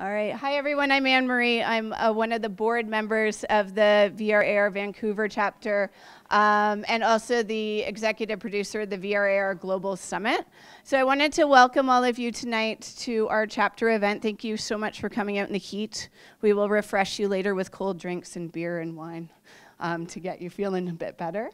All right. Hi, everyone. I'm Anne Marie. I'm uh, one of the board members of the VRAR Vancouver chapter um, and also the executive producer of the VRAR Global Summit. So I wanted to welcome all of you tonight to our chapter event. Thank you so much for coming out in the heat. We will refresh you later with cold drinks and beer and wine um, to get you feeling a bit better.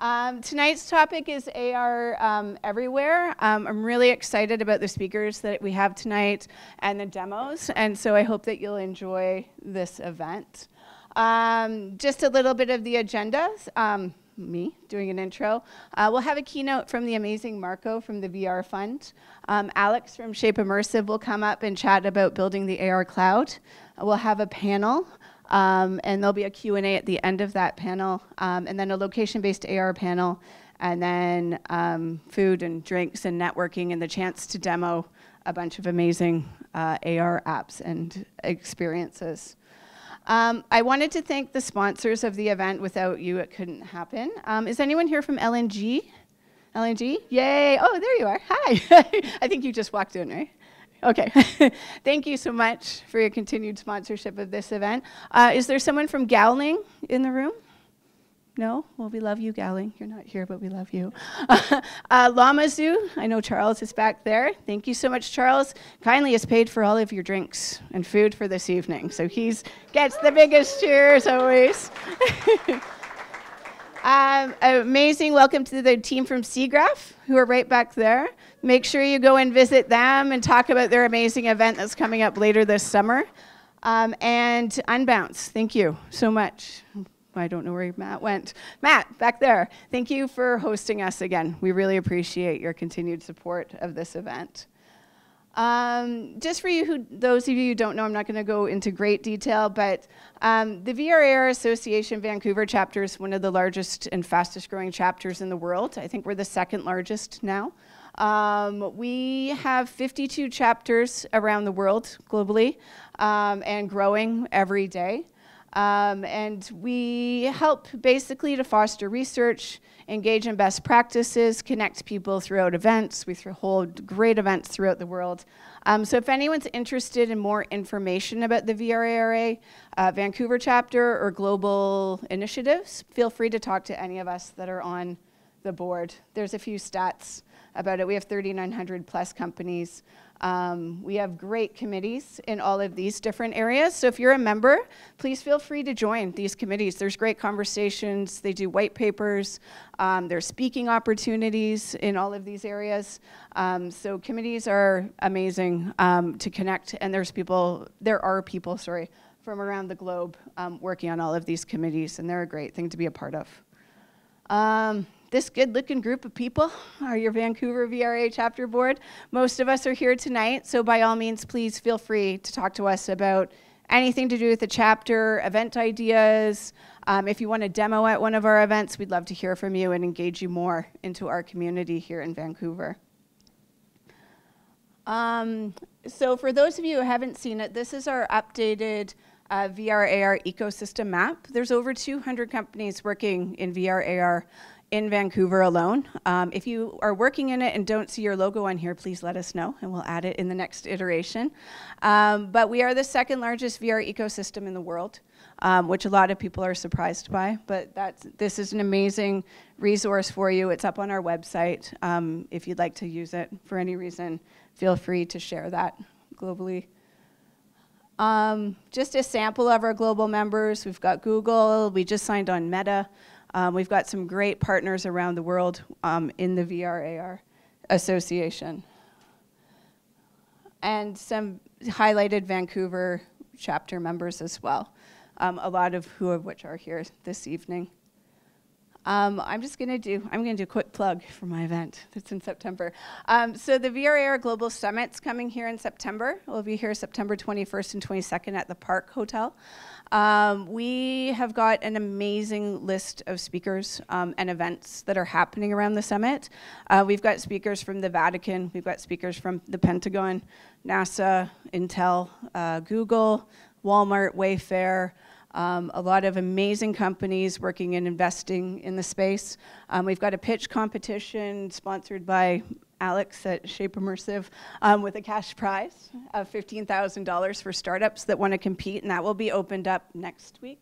Um, tonight's topic is AR um, everywhere. Um, I'm really excited about the speakers that we have tonight and the demos, and so I hope that you'll enjoy this event. Um, just a little bit of the agenda. Um, me doing an intro. Uh, we'll have a keynote from the amazing Marco from the VR Fund. Um, Alex from Shape Immersive will come up and chat about building the AR cloud. We'll have a panel um, and there'll be a Q&A at the end of that panel, um, and then a location-based AR panel, and then um, food and drinks and networking and the chance to demo a bunch of amazing uh, AR apps and experiences. Um, I wanted to thank the sponsors of the event. Without you, it couldn't happen. Um, is anyone here from LNG? LNG? Yay! Oh, there you are. Hi. I think you just walked in, right? Okay. Thank you so much for your continued sponsorship of this event. Uh, is there someone from Gowling in the room? No? Well, we love you, Gowling. You're not here, but we love you. uh, LlamaZOO, I know Charles is back there. Thank you so much, Charles. Kindly has paid for all of your drinks and food for this evening, so he gets the biggest cheers always. um, amazing welcome to the team from SIGGRAPH, who are right back there. Make sure you go and visit them and talk about their amazing event that's coming up later this summer. Um, and Unbounce, thank you so much. I don't know where Matt went. Matt, back there, thank you for hosting us again. We really appreciate your continued support of this event. Um, just for you who, those of you who don't know, I'm not going to go into great detail, but um, the VRAR Association Vancouver chapter is one of the largest and fastest growing chapters in the world. I think we're the second largest now. Um, we have 52 chapters around the world globally um, and growing every day. Um, and we help basically to foster research, engage in best practices, connect people throughout events. We hold great events throughout the world. Um, so if anyone's interested in more information about the VRARA uh, Vancouver chapter or global initiatives, feel free to talk to any of us that are on the board. There's a few stats about it. We have 3,900 plus companies. Um, we have great committees in all of these different areas. So if you're a member, please feel free to join these committees. There's great conversations. They do white papers. Um, there's speaking opportunities in all of these areas. Um, so committees are amazing um, to connect. And there's people, there are people, sorry, from around the globe um, working on all of these committees. And they're a great thing to be a part of. This good looking group of people are your Vancouver VRA chapter board. Most of us are here tonight, so by all means, please feel free to talk to us about anything to do with the chapter, event ideas. Um, if you want to demo at one of our events, we'd love to hear from you and engage you more into our community here in Vancouver. Um, so for those of you who haven't seen it, this is our updated uh, VR AR ecosystem map. There's over 200 companies working in VR AR in Vancouver alone. Um, if you are working in it and don't see your logo on here, please let us know and we'll add it in the next iteration. Um, but we are the second largest VR ecosystem in the world, um, which a lot of people are surprised by. But that's, this is an amazing resource for you. It's up on our website. Um, if you'd like to use it for any reason, feel free to share that globally. Um, just a sample of our global members. We've got Google. We just signed on Meta. Um, we've got some great partners around the world um, in the VRAR Association. And some highlighted Vancouver chapter members as well, um, a lot of who of which are here this evening. Um, I'm just going to do, I'm going to do a quick plug for my event that's in September. Um, so the VRAR Global Summit's coming here in September. We'll be here September 21st and 22nd at the Park Hotel. Um, we have got an amazing list of speakers um, and events that are happening around the summit. Uh, we've got speakers from the Vatican, we've got speakers from the Pentagon, NASA, Intel, uh, Google, Walmart, Wayfair, um, a lot of amazing companies working and investing in the space. Um, we've got a pitch competition sponsored by Alex at Shape Immersive um, with a cash prize of $15,000 for startups that want to compete, and that will be opened up next week.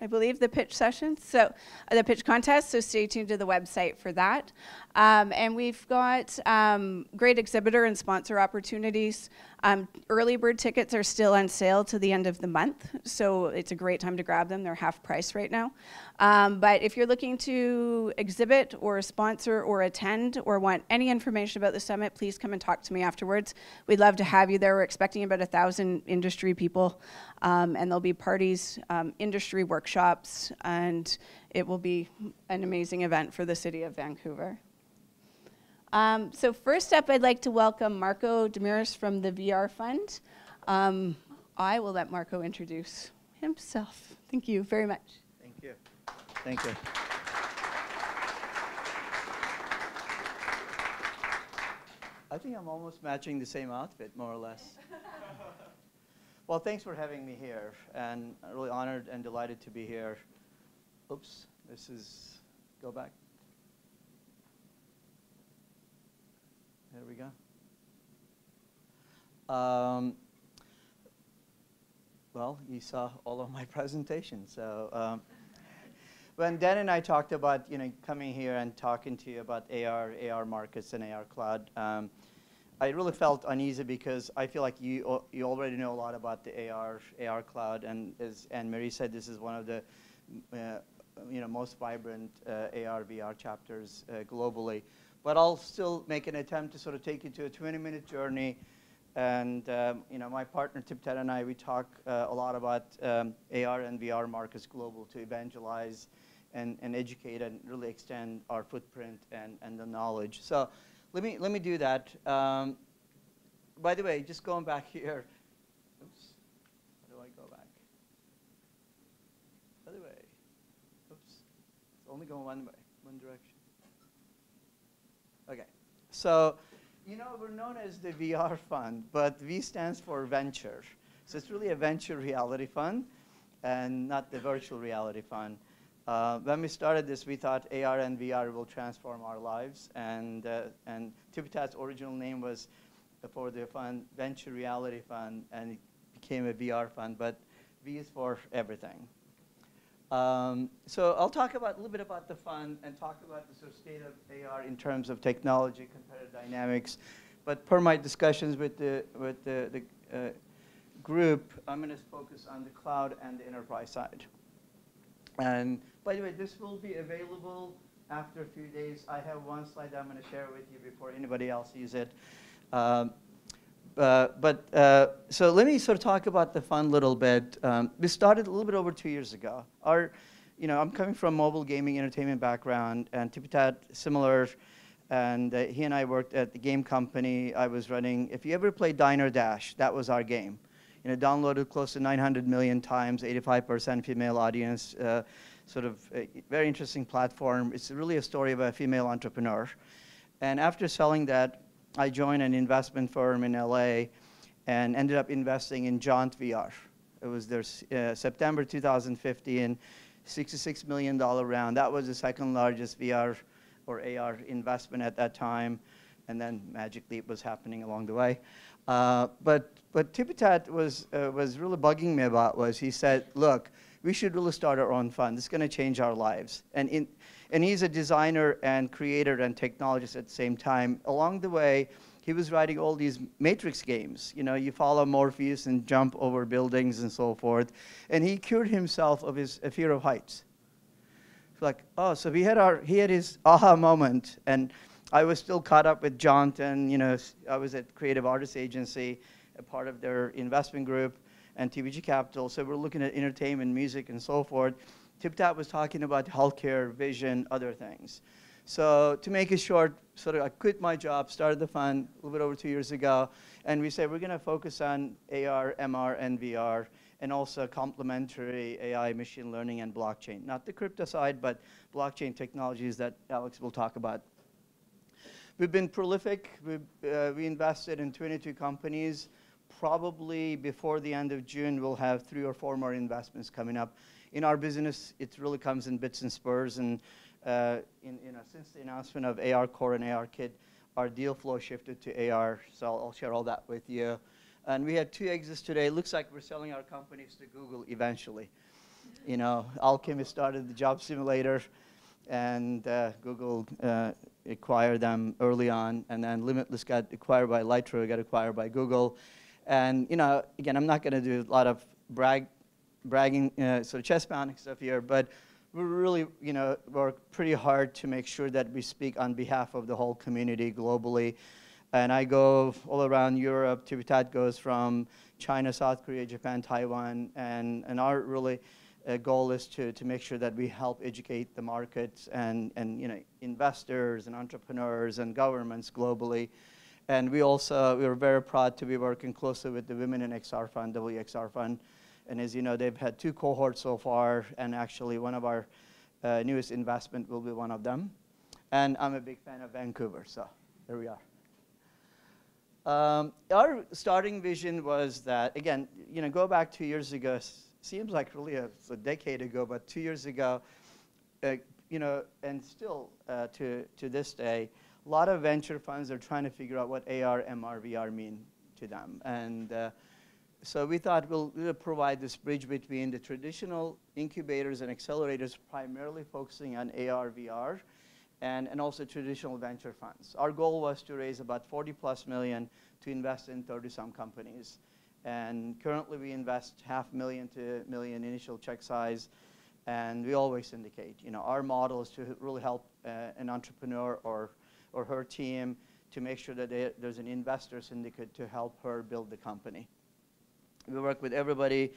I believe, the pitch sessions, so uh, the pitch contest. So stay tuned to the website for that. Um, and we've got um, great exhibitor and sponsor opportunities. Um, early bird tickets are still on sale to the end of the month, so it's a great time to grab them. They're half price right now. Um, but if you're looking to exhibit or sponsor or attend or want any information about the summit, please come and talk to me afterwards. We'd love to have you there. We're expecting about a thousand industry people, um, and there'll be parties, um, industry workshops, and it will be an amazing event for the city of Vancouver. Um, so first up, I'd like to welcome Marco DeMiroz from the VR Fund. Um, I will let Marco introduce himself. Thank you very much. Thank you. Thank you. I think I'm almost matching the same outfit, more or less. well, thanks for having me here, and I'm really honored and delighted to be here. Oops, this is, go back. There we go. Um, well, you saw all of my presentations. So um, when Dan and I talked about you know coming here and talking to you about AR, AR markets and AR cloud, um, I really felt uneasy because I feel like you you already know a lot about the AR AR cloud, and as Anne Marie said, this is one of the uh, you know most vibrant uh, AR VR chapters uh, globally. But I'll still make an attempt to sort of take you to a 20-minute journey. And um, you know, my partner Tipatat and I, we talk uh, a lot about um, AR and VR markets global to evangelize and, and educate and really extend our footprint and, and the knowledge. So let me, let me do that. Um, by the way, just going back here, oops, how do I go back? By the way, oops, it's only going one way. Okay, so you know we're known as the VR fund, but V stands for venture. So it's really a venture reality fund and not the virtual reality fund. Uh, when we started this, we thought AR and VR will transform our lives, and uh, and Tipatat's original name was for the fund Venture Reality Fund, and it became a VR fund. But V is for everything. Um, so I'll talk about a little bit about the fund and talk about the sort of state of AR in terms of technology, competitive dynamics. But per my discussions with the with the, the uh, group, I'm going to focus on the cloud and the enterprise side. And by the way, this will be available after a few days. I have one slide that I'm going to share with you before anybody else sees it. Um, uh, but uh, so let me sort of talk about the fund a little bit. Um, we started a little bit over two years ago. Our, you know, I'm coming from mobile gaming entertainment background, and Tipatat similar, and uh, he and I worked at the game company I was running. If you ever played Diner Dash, that was our game. You know, downloaded close to 900 million times, 85% female audience. Uh, sort of very interesting platform. It's really a story of a female entrepreneur. And after selling that, I joined an investment firm in LA and ended up investing in Jaunt VR. It was their uh, September 2015, $66 million round. That was the second largest VR or AR investment at that time. And then Magic Leap was happening along the way. Uh, but what Tipatat was, uh, was really bugging me about was he said, look, we should really start our own fund. This is going to change our lives. And in, and he's a designer and creator and technologist at the same time. Along the way, he was writing all these matrix games. You know, you follow Morpheus and jump over buildings and so forth. And he cured himself of his fear of heights. Like, oh, so we had our, he had his aha moment. And I was still caught up with and you know, I was at Creative Artists Agency, a part of their investment group, and TVG Capital. So we're looking at entertainment, music, and so forth. Tipatat was talking about healthcare, vision, other things. So to make it short, sort of I quit my job, started the fund a little bit over two years ago, and we said we're going to focus on AR, MR, and VR, and also complementary AI, machine learning, and blockchain. Not the crypto side, but blockchain technologies that Alex will talk about. We've been prolific. we uh, we invested in 22 companies. Probably before the end of June, we'll have three or four more investments coming up in our business, it really comes in bits and spurs. And uh, in, you know, since the announcement of AR Core and AR Kit, our deal flow shifted to AR, so I'll, I'll share all that with you. And we had two exits today. It looks like we're selling our companies to Google eventually. You know, Owlchemy started the job simulator, and uh, Google uh, acquired them early on, and then Limitless got acquired by Lytro, got acquired by Google. And, you know, again, I'm not going to do a lot of brag, bragging, uh, sort of chest pounding stuff here, but we really, you know, work pretty hard to make sure that we speak on behalf of the whole community globally. And I go all around Europe. Tipatat goes from China, South Korea, Japan, Taiwan, and, and our really uh, goal is to, to make sure that we help educate the markets and, and you know, investors and entrepreneurs and governments globally. And we also, we are very proud to be working closely with the Women in XR Fund, WXR Fund. And as you know, they've had two cohorts so far, and actually one of our uh, newest investment will be one of them. And I'm a big fan of Vancouver, so there we are. Um, our starting vision was that, again, you know, go back two years ago, seems like really a, a decade ago, but two years ago, uh, you know, and still uh, to, to this day, a lot of venture funds are trying to figure out what AR, MR, VR mean to them. And uh, so we thought we'll, we'll, provide this bridge between the traditional incubators and accelerators, primarily focusing on AR, VR, and, and also traditional venture funds. Our goal was to raise about 40 plus million to invest in 30 some companies. And currently we invest half million to million initial check size. And we always indicate, you know, our model is to really help uh, an entrepreneur or, or her team to make sure that they, there's an investor syndicate to help her build the company. We work with everybody,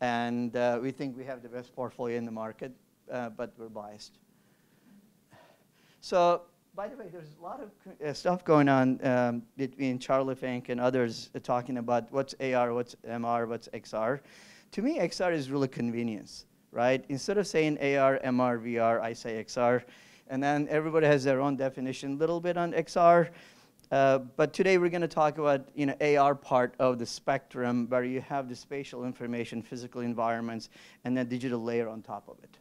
and uh, we think we have the best portfolio in the market, uh, but we're biased. So, by the way, there's a lot of uh, stuff going on um, between Charlie Fink and others uh, talking about what's AR, what's MR, what's XR. To me, XR is really convenience, right? Instead of saying AR, MR, VR, I say XR. And then everybody has their own definition, a little bit on XR. Uh, but today we're going to talk about you know, AR part of the spectrum where you have the spatial information, physical environments, and then digital layer on top of it.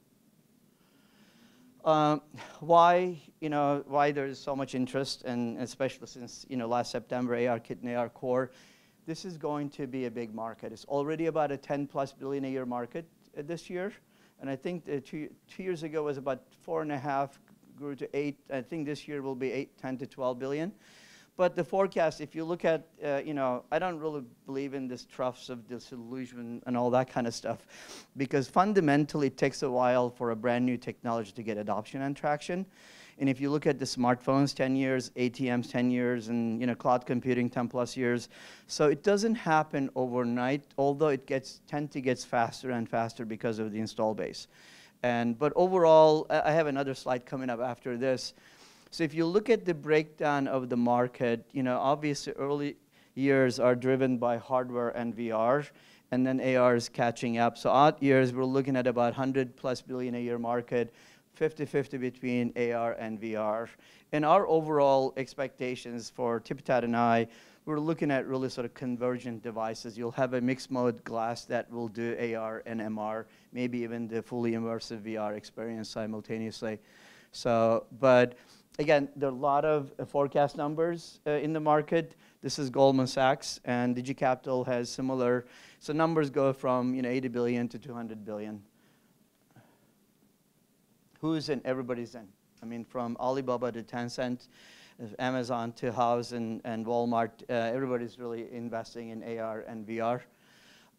Um, why, you know, why there's so much interest, and especially since, you know, last September, ARKit and ARCore, this is going to be a big market. It's already about a 10 plus billion a year market uh, this year. And I think two, two years ago was about four and a half, grew to eight. I think this year will be eight, 10 to 12 billion. But the forecast, if you look at, uh, you know, I don't really believe in this troughs of disillusion and all that kind of stuff, because fundamentally it takes a while for a brand new technology to get adoption and traction. And if you look at the smartphones, 10 years, ATMs, 10 years, and you know, cloud computing, 10 plus years. So it doesn't happen overnight, although it gets tend to gets faster and faster because of the install base. And but overall, I have another slide coming up after this. So if you look at the breakdown of the market, you know, obviously early years are driven by hardware and VR, and then AR is catching up. So odd years, we're looking at about 100 plus billion a year market, 50-50 between AR and VR. And our overall expectations for Tipatat and I, we're looking at really sort of convergent devices. You'll have a mixed mode glass that will do AR and MR, maybe even the fully immersive VR experience simultaneously. So, but again, there are a lot of uh, forecast numbers uh, in the market. This is Goldman Sachs, and DigiCapital has similar. So numbers go from you know 80 billion to 200 billion. Who's in? Everybody's in. I mean, from Alibaba to Tencent, uh, Amazon to House and, and Walmart, uh, everybody's really investing in AR and VR.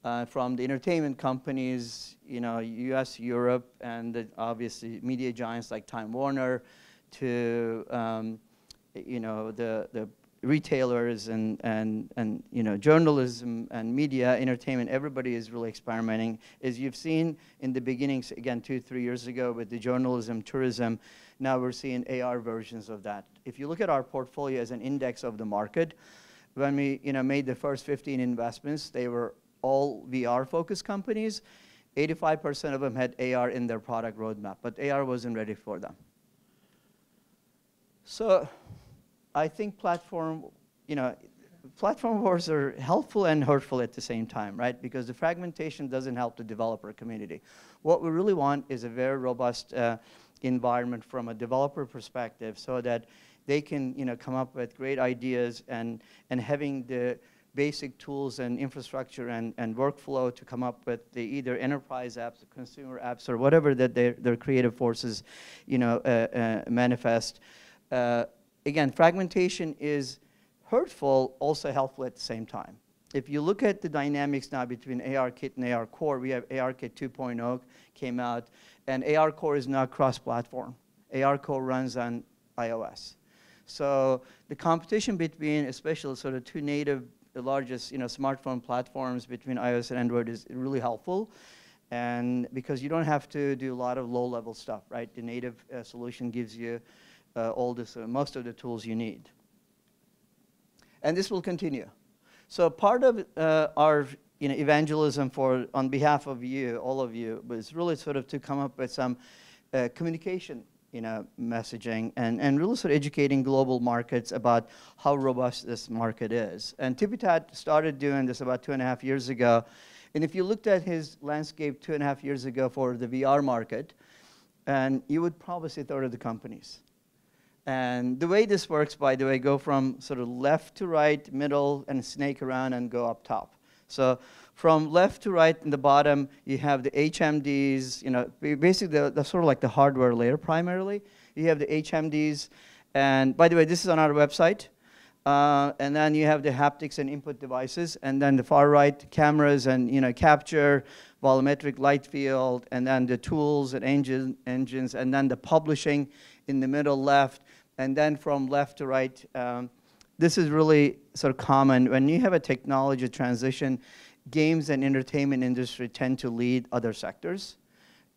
Uh, from the entertainment companies, you know, US, Europe, and obviously media giants like Time Warner, to um, you know the the retailers and, and, and you know, journalism and media, entertainment, everybody is really experimenting. As you've seen in the beginnings, again, two, three years ago with the journalism, tourism, now we're seeing AR versions of that. If you look at our portfolio as an index of the market, when we you know, made the first 15 investments, they were all VR-focused companies. 85% of them had AR in their product roadmap, but AR wasn't ready for them. So I think platform, you know, platform wars are helpful and hurtful at the same time, right? Because the fragmentation doesn't help the developer community. What we really want is a very robust uh, environment from a developer perspective so that they can you know, come up with great ideas and, and having the basic tools and infrastructure and, and workflow to come up with the either enterprise apps, consumer apps, or whatever that their, their creative forces you know, uh, uh, manifest. Uh, again, fragmentation is hurtful, also helpful at the same time. If you look at the dynamics now between ARKit and ARCore, we have ARKit 2.0 came out, and ARCore is now cross-platform. ARCore runs on iOS. So the competition between, especially sort of two native, the largest you know, smartphone platforms between iOS and Android is really helpful. And because you don't have to do a lot of low-level stuff, right? The native uh, solution gives you all this, uh, most of the tools you need. And this will continue. So part of uh, our you know, evangelism for, on behalf of you, all of you, was really sort of to come up with some uh, communication you know, messaging and, and really sort of educating global markets about how robust this market is. And Tipatat started doing this about two and a half years ago. And if you looked at his landscape two and a half years ago for the VR market, and you would probably see third of the companies. And the way this works, by the way, go from sort of left to right, middle, and snake around and go up top. So from left to right in the bottom, you have the HMDs, you know, basically the, the sort of like the hardware layer primarily. You have the HMDs, and by the way, this is on our website. Uh, and then you have the haptics and input devices, and then the far right cameras and you know capture, volumetric light field, and then the tools and engine, engines, and then the publishing in the middle left, and then from left to right. Um, this is really sort of common when you have a technology transition. Games and entertainment industry tend to lead other sectors.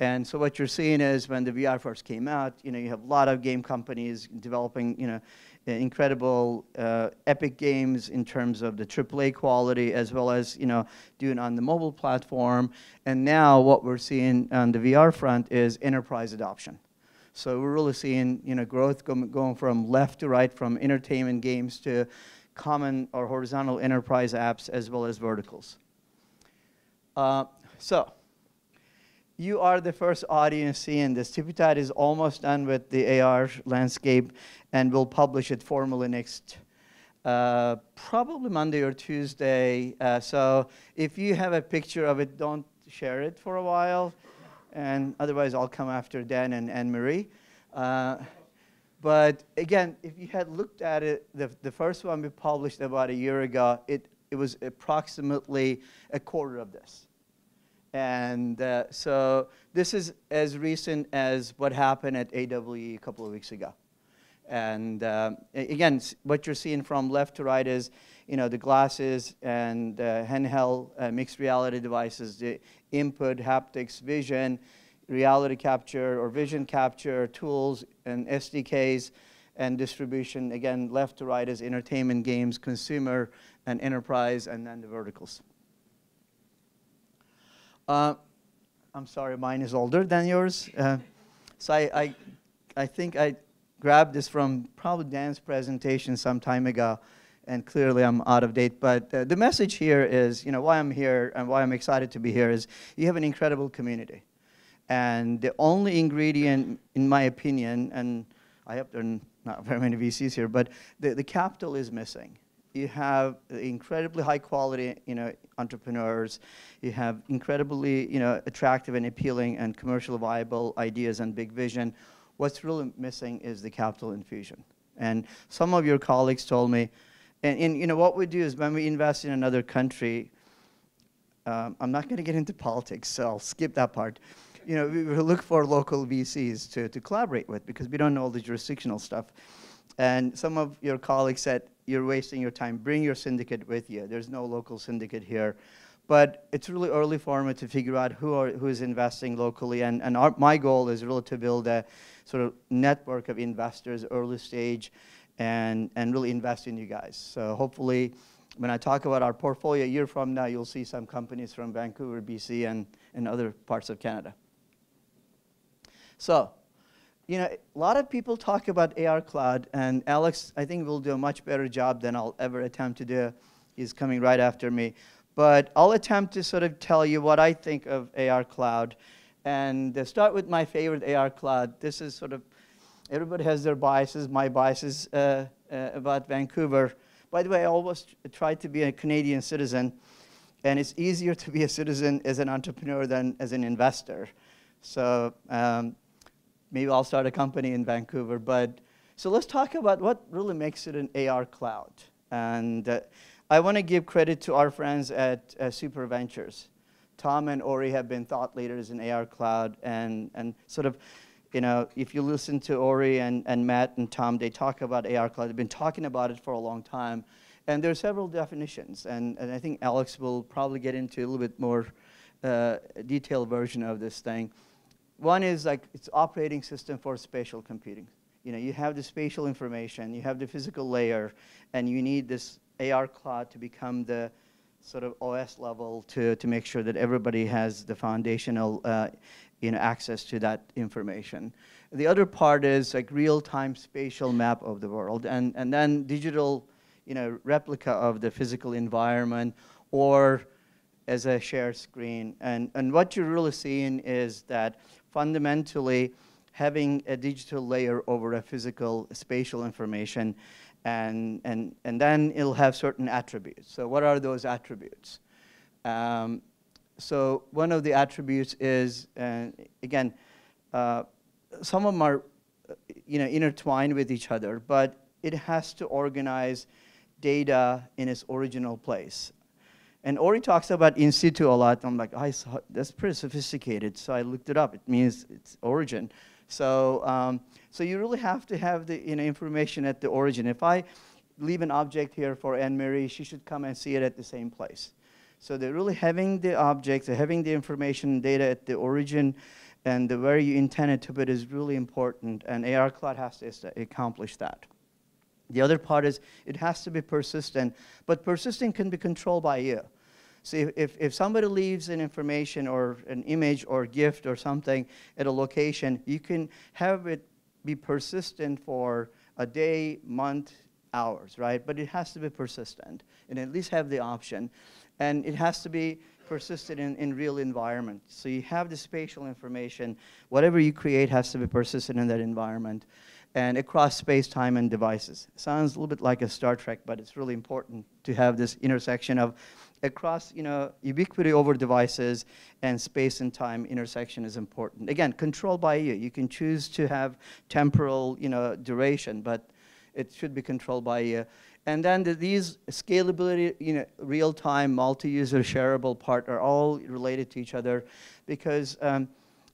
And so what you're seeing is when the VR first came out, you know, you have a lot of game companies developing, you know, incredible uh, epic games in terms of the AAA quality as well as you know doing on the mobile platform. And now what we're seeing on the VR front is enterprise adoption. So we're really seeing you know growth going from left to right, from entertainment games to common or horizontal enterprise apps as well as verticals. Uh, so you are the first audience seeing this. Tipatat is almost done with the AR landscape and we'll publish it formally next, uh, probably Monday or Tuesday. Uh, so if you have a picture of it, don't share it for a while. And otherwise, I'll come after Dan and Anne Marie. Uh, but again, if you had looked at it, the, the first one we published about a year ago, it, it was approximately a quarter of this. And uh, so this is as recent as what happened at AWE a couple of weeks ago. And uh, again, what you're seeing from left to right is, you know, the glasses and uh, handheld uh, mixed reality devices, the input, haptics, vision, reality capture or vision capture tools and SDKs and distribution. Again, left to right is entertainment, games, consumer, and enterprise, and then the verticals. Uh, I'm sorry, mine is older than yours. Uh, so I, I, I think I grabbed this from probably Dan's presentation some time ago, and clearly I'm out of date. But uh, the message here is, you know, why I'm here and why I'm excited to be here is you have an incredible community. And the only ingredient, in my opinion, and I hope there are not very many VCs here, but the, the capital is missing you have incredibly high quality, you know, entrepreneurs. You have incredibly, you know, attractive and appealing and commercially viable ideas and big vision. What's really missing is the capital infusion. And some of your colleagues told me, and, and you know, what we do is when we invest in another country, um, I'm not going to get into politics, so I'll skip that part. You know, we, we look for local VCs to, to collaborate with because we don't know all the jurisdictional stuff. And some of your colleagues said, you're wasting your time. Bring your syndicate with you. There's no local syndicate here. But it's really early for me to figure out who, are, who is investing locally. And, and our, my goal is really to build a sort of network of investors early stage and, and really invest in you guys. So hopefully, when I talk about our portfolio a year from now, you'll see some companies from Vancouver, BC, and, and other parts of Canada. So you know, a lot of people talk about AR Cloud, and Alex, I think, will do a much better job than I'll ever attempt to do. He's coming right after me. But I'll attempt to sort of tell you what I think of AR Cloud. And start with my favorite AR Cloud. This is sort of everybody has their biases. My biases uh, uh, about Vancouver. By the way, I always try to be a Canadian citizen, and it's easier to be a citizen as an entrepreneur than as an investor. So um, maybe I'll start a company in Vancouver. But so let's talk about what really makes it an AR cloud. And uh, I want to give credit to our friends at uh, Super Ventures. Tom and Ori have been thought leaders in AR cloud and, and sort of you know, if you listen to Ori and, and Matt and Tom, they talk about AR cloud. They've been talking about it for a long time. And there are several definitions. And, and I think Alex will probably get into a little bit more uh, detailed version of this thing. One is like it's operating system for spatial computing. You know, you have the spatial information, you have the physical layer, and you need this AR cloud to become the sort of OS level to, to make sure that everybody has the foundational uh, you know, access to that information. The other part is like real-time spatial map of the world, and, and then digital you know, replica of the physical environment or as a shared screen. And, and what you're really seeing is that fundamentally having a digital layer over a physical spatial information and, and, and then it'll have certain attributes. So what are those attributes? Um, so one of the attributes is, uh, again, uh, some of them are you know, intertwined with each other, but it has to organize data in its original place. And Ori talks about in situ a lot. I'm like, I saw, that's pretty sophisticated. So I looked it up. It means its origin. So, um, so you really have to have the you know, information at the origin. If I leave an object here for Anne Marie, she should come and see it at the same place. So they're really having the objects, having the information data at the origin and the where you intended to put is really important, and AR Cloud has to accomplish that. The other part is it has to be persistent, but persistent can be controlled by you. So if, if, if, somebody leaves an information or an image or gift or something at a location, you can have it be persistent for a day, month, hours, right? But it has to be persistent and at least have the option. And it has to be persistent in, in real environment. So you have the spatial information. Whatever you create has to be persistent in that environment and across space, time, and devices. Sounds a little bit like a Star Trek, but it's really important to have this intersection of across, you know, ubiquity over devices and space and time intersection is important. Again, controlled by you. You can choose to have temporal, you know, duration, but it should be controlled by you. And then the, these scalability, you know, real-time, multi-user, shareable part are all related to each other because, um,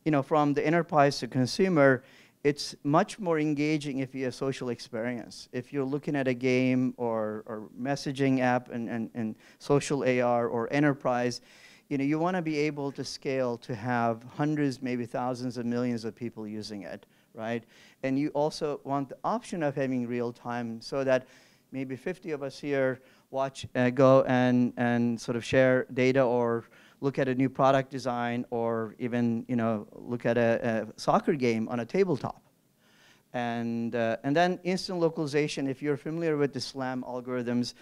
you know, from the enterprise to consumer, it's much more engaging if you have social experience. If you're looking at a game or, or messaging app and, and, and social AR or enterprise, you know, you want to be able to scale to have hundreds, maybe thousands of millions of people using it, right? And you also want the option of having real time so that maybe 50 of us here watch, uh, go and, and sort of share data or look at a new product design or even, you know, look at a, a soccer game on a tabletop. And, uh, and then instant localization, if you're familiar with the SLAM algorithms,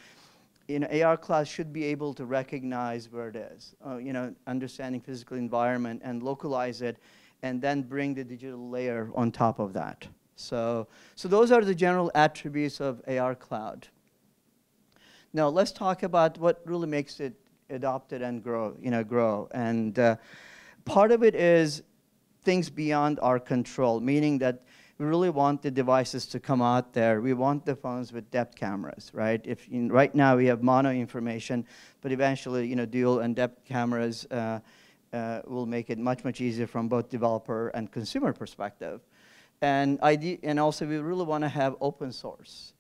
know, AR class should be able to recognize where it is, uh, you know, understanding physical environment and localize it, and then bring the digital layer on top of that. So, so those are the general attributes of AR Cloud. Now let's talk about what really makes it adopted and grow, you know, grow. And uh, part of it is things beyond our control, meaning that we really want the devices to come out there. We want the phones with depth cameras, right? If right now we have mono information, but eventually, you know, dual and depth cameras uh, uh, will make it much, much easier from both developer and consumer perspective. And, ID, and also we really want to have open source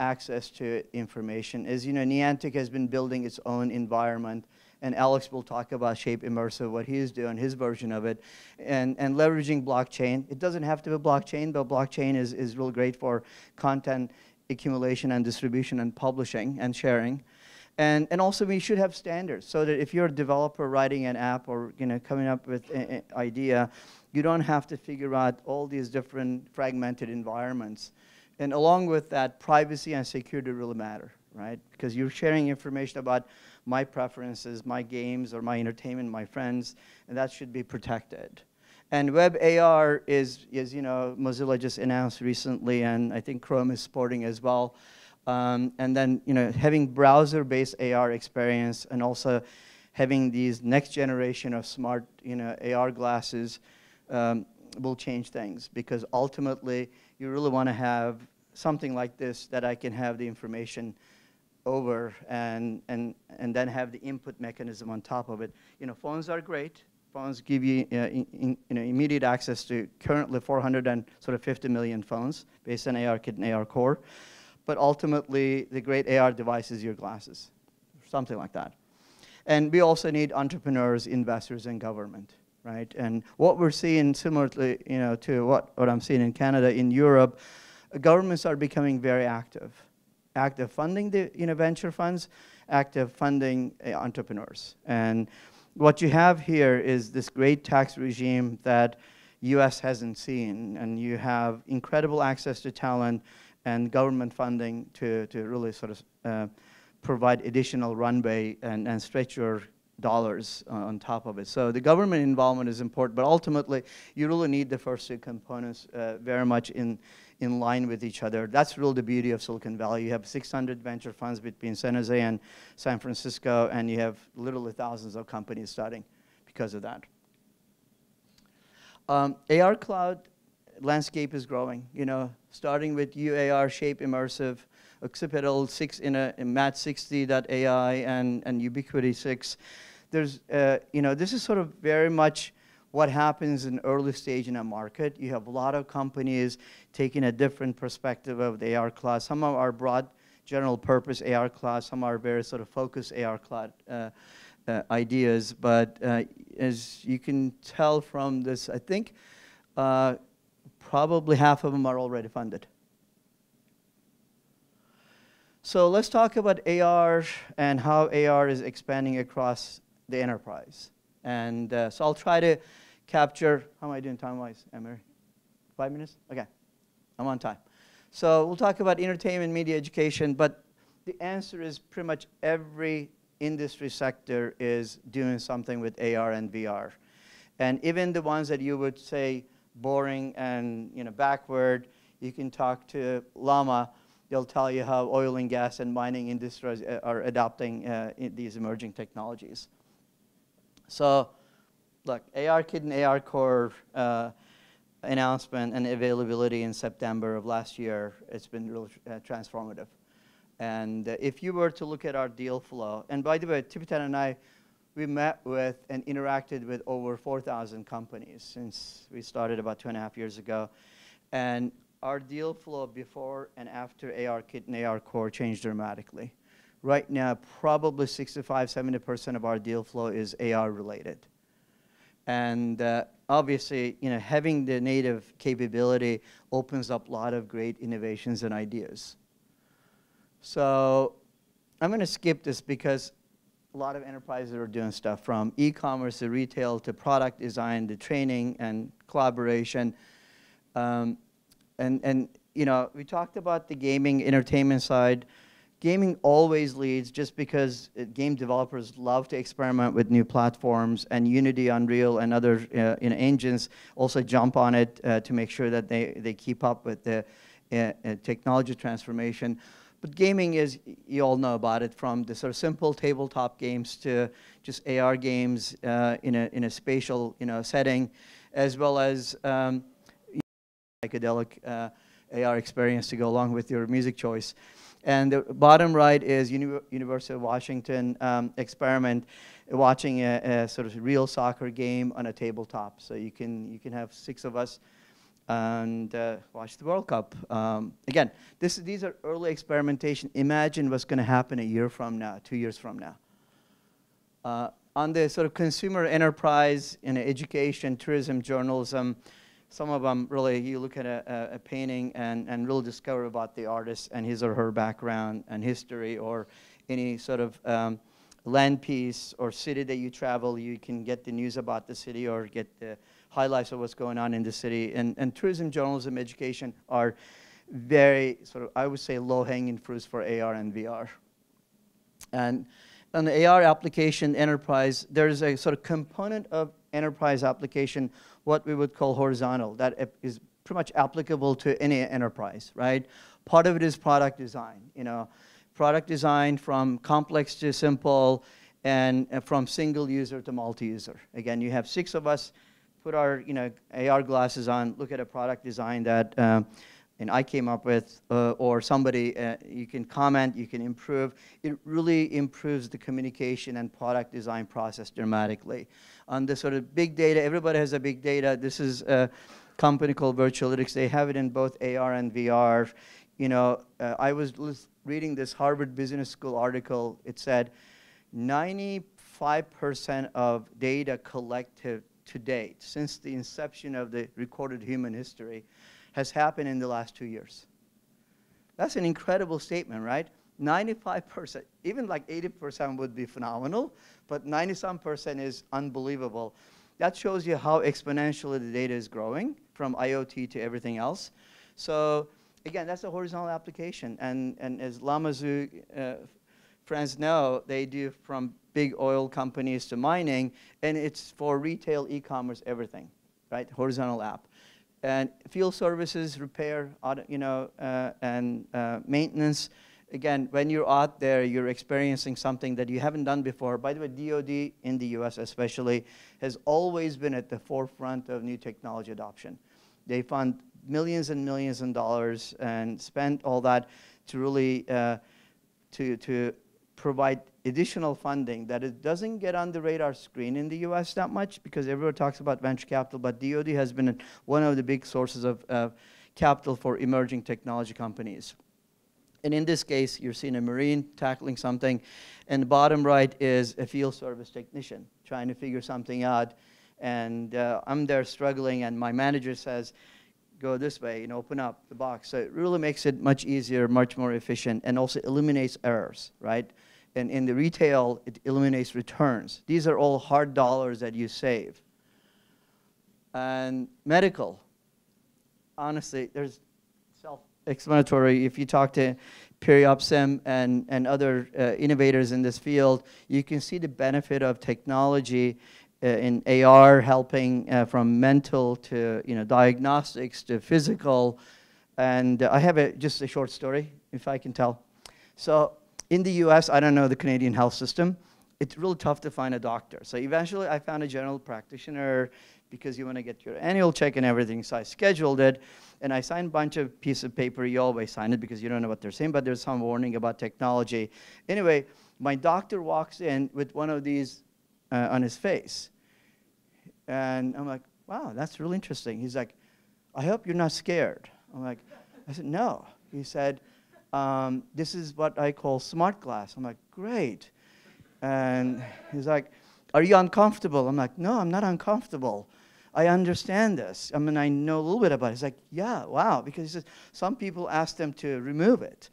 access to information. As you know, Niantic has been building its own environment, and Alex will talk about Shape Immersive, what he's doing, his version of it, and, and leveraging blockchain. It doesn't have to be blockchain, but blockchain is, is really great for content accumulation and distribution and publishing and sharing. And, and also we should have standards so that if you're a developer writing an app or you know, coming up with an idea, you don't have to figure out all these different fragmented environments. And along with that, privacy and security really matter, right? Because you're sharing information about my preferences, my games, or my entertainment, my friends, and that should be protected. And web AR is, you know, Mozilla just announced recently, and I think Chrome is supporting as well. Um, and then, you know, having browser-based AR experience and also having these next generation of smart, you know, AR glasses um, will change things because ultimately you really want to have something like this that I can have the information over and, and, and then have the input mechanism on top of it. You know, phones are great. Phones give you, uh, in, in, you know, immediate access to currently 450 million phones based on ARKit and AR Core. But ultimately, the great AR device is your glasses, something like that. And we also need entrepreneurs, investors, and government, right? And what we're seeing similarly, you know, to what, what I'm seeing in Canada, in Europe, governments are becoming very active. Active funding the you know, venture funds, active funding uh, entrepreneurs. And what you have here is this great tax regime that US hasn't seen, and you have incredible access to talent and government funding to, to really sort of uh, provide additional runway and, and stretch your dollars on top of it. So the government involvement is important, but ultimately you really need the first two components uh, very much in, in line with each other. That's really the beauty of Silicon Valley. You have 600 venture funds between San Jose and San Francisco, and you have literally thousands of companies starting because of that. Um, AR cloud landscape is growing, you know, starting with YouAR, Shape Immersive, occipital 6 in a in mat60.ai and, and Ubiquity6. There's, uh, you know, this is sort of very much what happens in early stage in a market. You have a lot of companies taking a different perspective of the AR class. Some are broad general purpose AR class, some are very sort of focused AR class uh, uh, ideas. But uh, as you can tell from this, I think uh, probably half of them are already funded. So let's talk about AR and how AR is expanding across the enterprise. And uh, so I'll try to capture, how am I doing time-wise, Emery? Five minutes? Okay, I'm on time. So we'll talk about entertainment, media, education, but the answer is pretty much every industry sector is doing something with AR and VR. And even the ones that you would say boring and you know, backward, you can talk to Llama, they'll tell you how oil and gas and mining industries uh, are adopting uh, these emerging technologies. So look, ARKit and AR Core uh, announcement and availability in September of last year, it's been really uh, transformative. And uh, if you were to look at our deal flow, and by the way, Tipatat and I, we met with and interacted with over 4,000 companies since we started about two and a half years ago. And our deal flow before and after ARKit and AR Core changed dramatically. Right now, probably 65, 70% of our deal flow is AR related. And uh, obviously, you know, having the native capability opens up a lot of great innovations and ideas. So I'm going to skip this because a lot of enterprises are doing stuff from e-commerce to retail to product design to training and collaboration. Um, and, and you know, we talked about the gaming entertainment side. Gaming always leads just because game developers love to experiment with new platforms and Unity, Unreal, and other uh, you know, engines also jump on it uh, to make sure that they, they keep up with the uh, uh technology transformation. But gaming is, you all know about it, from the sort of simple tabletop games to just AR games uh, in, a, in a spatial you know, setting, as well as um, psychedelic uh, AR experience to go along with your music choice. And the bottom right is Uni University of Washington um, experiment, watching a, a, sort of real soccer game on a tabletop. So you can, you can have six of us and uh, watch the World Cup. Um, again, this, these are early experimentation. Imagine what's going to happen a year from now, two years from now. Uh, on the sort of consumer enterprise in education, tourism, journalism, some of them really, you look at a, a, painting and, and really discover about the artist and his or her background and history or any sort of um, land piece or city that you travel, you can get the news about the city or get the highlights of what's going on in the city. And, and tourism, journalism, education are very sort of, I would say, low-hanging fruits for AR and VR. And on the AR application enterprise, there's a sort of component of enterprise application, what we would call horizontal, that is pretty much applicable to any enterprise, right? Part of it is product design, you know, product design from complex to simple, and from single user to multi-user. Again, you have six of us put our you know AR glasses on, look at a product design that um, and I came up with, uh, or somebody, uh, you can comment, you can improve. It really improves the communication and product design process dramatically. On the sort of big data, everybody has a big data. This is a company called Virtualitics. They have it in both AR and VR. You know, uh, I was reading this Harvard Business School article. It said 95% of data collected to date, since the inception of the recorded human history, has happened in the last two years. That's an incredible statement, right? 95%, even like 80% would be phenomenal, but 90 some percent is unbelievable. That shows you how exponentially the data is growing from IoT to everything else. So again, that's a horizontal application. And, and as LlamaZOO uh, friends know, they do from big oil companies to mining, and it's for retail, e-commerce, everything, right? Horizontal app. And field services, repair, you know, uh, and uh, maintenance. Again, when you're out there, you're experiencing something that you haven't done before. By the way, DoD in the U.S. especially has always been at the forefront of new technology adoption. They fund millions and millions of dollars and spend all that to really uh, to to provide additional funding that it doesn't get on the radar screen in the U.S. that much because everyone talks about venture capital, but DoD has been one of the big sources of uh, capital for emerging technology companies. And in this case, you're seeing a Marine tackling something, and the bottom right is a field service technician trying to figure something out. And uh, I'm there struggling, and my manager says, go this way and open up the box. So it really makes it much easier, much more efficient, and also eliminates errors, right? And in the retail, it eliminates returns. These are all hard dollars that you save. And medical, honestly, there's self-explanatory. If you talk to PeriopSim and, and other uh, innovators in this field, you can see the benefit of technology uh, in AR helping uh, from mental to you know, diagnostics to physical. And I have a, just a short story, if I can tell. So in the US, I don't know the Canadian health system. It's really tough to find a doctor. So eventually I found a general practitioner because you want to get your annual check and everything. So I scheduled it and I signed a bunch of pieces of paper. You always sign it because you don't know what they're saying, but there's some warning about technology. Anyway, my doctor walks in with one of these uh, on his face. And I'm like, wow, that's really interesting. He's like, I hope you're not scared. I'm like, I said, no. He said, um, this is what I call smart glass. I'm like, great. And he's like, are you uncomfortable? I'm like, no, I'm not uncomfortable. I understand this. I mean, I know a little bit about it. He's like, yeah, wow. Because he says, some people asked them to remove it.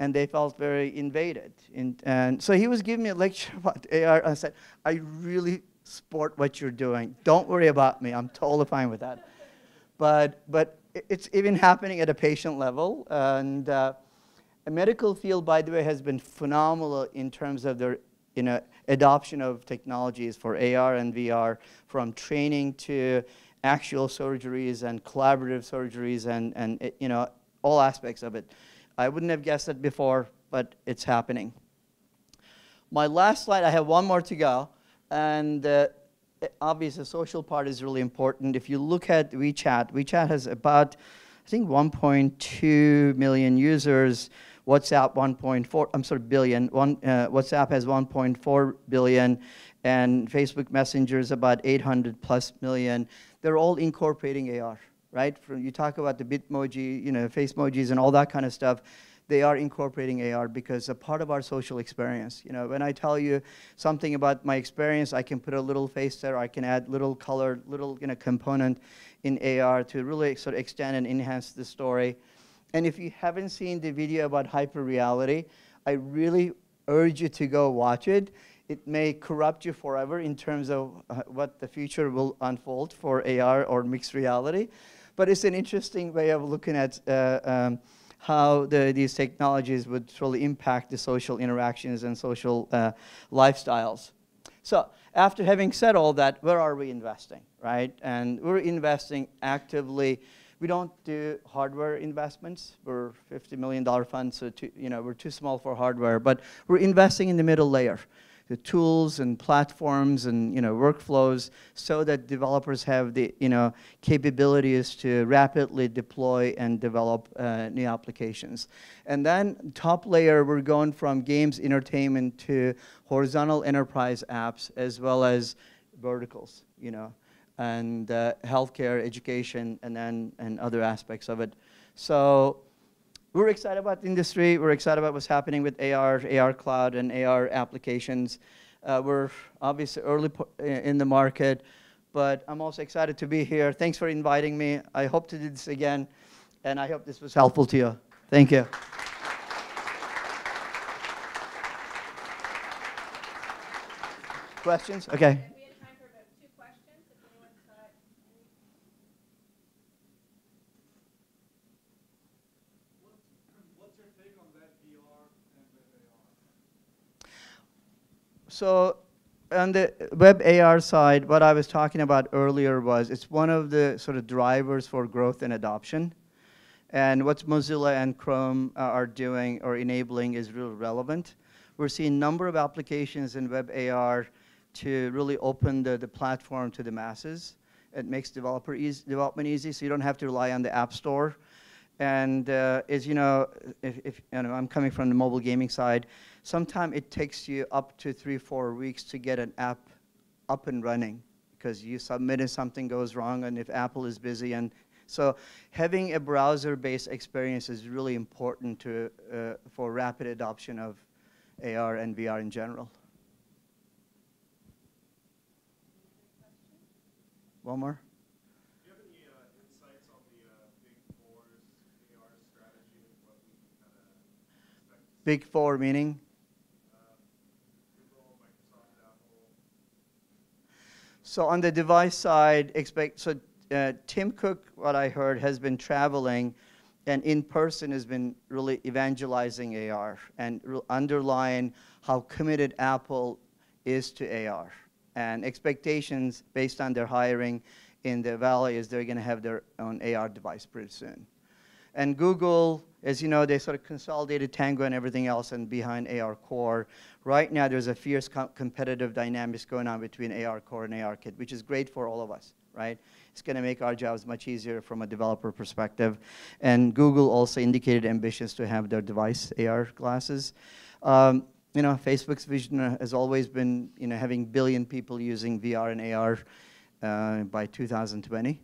And they felt very invaded. In, and so he was giving me a lecture about AR. I said, I really support what you're doing. Don't worry about me. I'm totally fine with that. But, but it's even happening at a patient level. And uh, the medical field, by the way, has been phenomenal in terms of their you know, adoption of technologies for AR and VR, from training to actual surgeries and collaborative surgeries and, and you know, all aspects of it. I wouldn't have guessed it before, but it's happening. My last slide, I have one more to go. And uh, obviously, the social part is really important. If you look at WeChat, WeChat has about, I think, 1.2 million users. WhatsApp 1.4, I'm sorry, billion. One, uh, WhatsApp has 1.4 billion, and Facebook Messenger is about 800 plus million. They're all incorporating AR, right? You talk about the Bitmoji, you know, face emojis and all that kind of stuff. They are incorporating AR because a part of our social experience. You know, when I tell you something about my experience, I can put a little face there. I can add little color, little you know component in AR to really sort of extend and enhance the story. And if you haven't seen the video about hyperreality, I really urge you to go watch it. It may corrupt you forever in terms of uh, what the future will unfold for AR or mixed reality. But it's an interesting way of looking at uh, um, how the, these technologies would really impact the social interactions and social uh, lifestyles. So after having said all that, where are we investing, right? And we're investing actively. We don't do hardware investments. We're $50 million fund, so too, you know, we're too small for hardware, but we're investing in the middle layer the tools and platforms and you know workflows so that developers have the you know capabilities to rapidly deploy and develop uh, new applications. And then top layer, we're going from games entertainment to horizontal enterprise apps as well as verticals, you know, and uh, healthcare, education, and then and other aspects of it. So we're excited about the industry. We're excited about what's happening with AR, AR cloud, and AR applications. Uh, we're obviously early in the market, but I'm also excited to be here. Thanks for inviting me. I hope to do this again, and I hope this was helpful to you. Thank you. Questions? Okay. So on the web AR side, what I was talking about earlier was it's one of the sort of drivers for growth and adoption. And what Mozilla and Chrome are doing or enabling is really relevant. We're seeing a number of applications in web AR to really open the, the platform to the masses. It makes developer easy, development easy, so you don't have to rely on the App Store. And uh, as you know, if, if you know, I'm coming from the mobile gaming side, sometimes it takes you up to three, four weeks to get an app up and running because you submitted something goes wrong and if Apple is busy and so having a browser-based experience is really important to, uh, for rapid adoption of AR and VR in general. One more? Do you have any, uh, insights on the, uh, Big Four meaning? So on the device side, expect so uh, Tim Cook, what I heard, has been traveling and in person has been really evangelizing AR and underlying how committed Apple is to AR. And expectations based on their hiring in the Valley is they're going to have their own AR device pretty soon. And Google, as you know, they sort of consolidated Tango and everything else and behind AR Core. Right now, there's a fierce co competitive dynamics going on between AR Core and AR Kit, which is great for all of us, right? It's going to make our jobs much easier from a developer perspective. And Google also indicated ambitions to have their device AR glasses. Um, you know, Facebook's vision has always been, you know, having billion people using VR and AR uh, by 2020.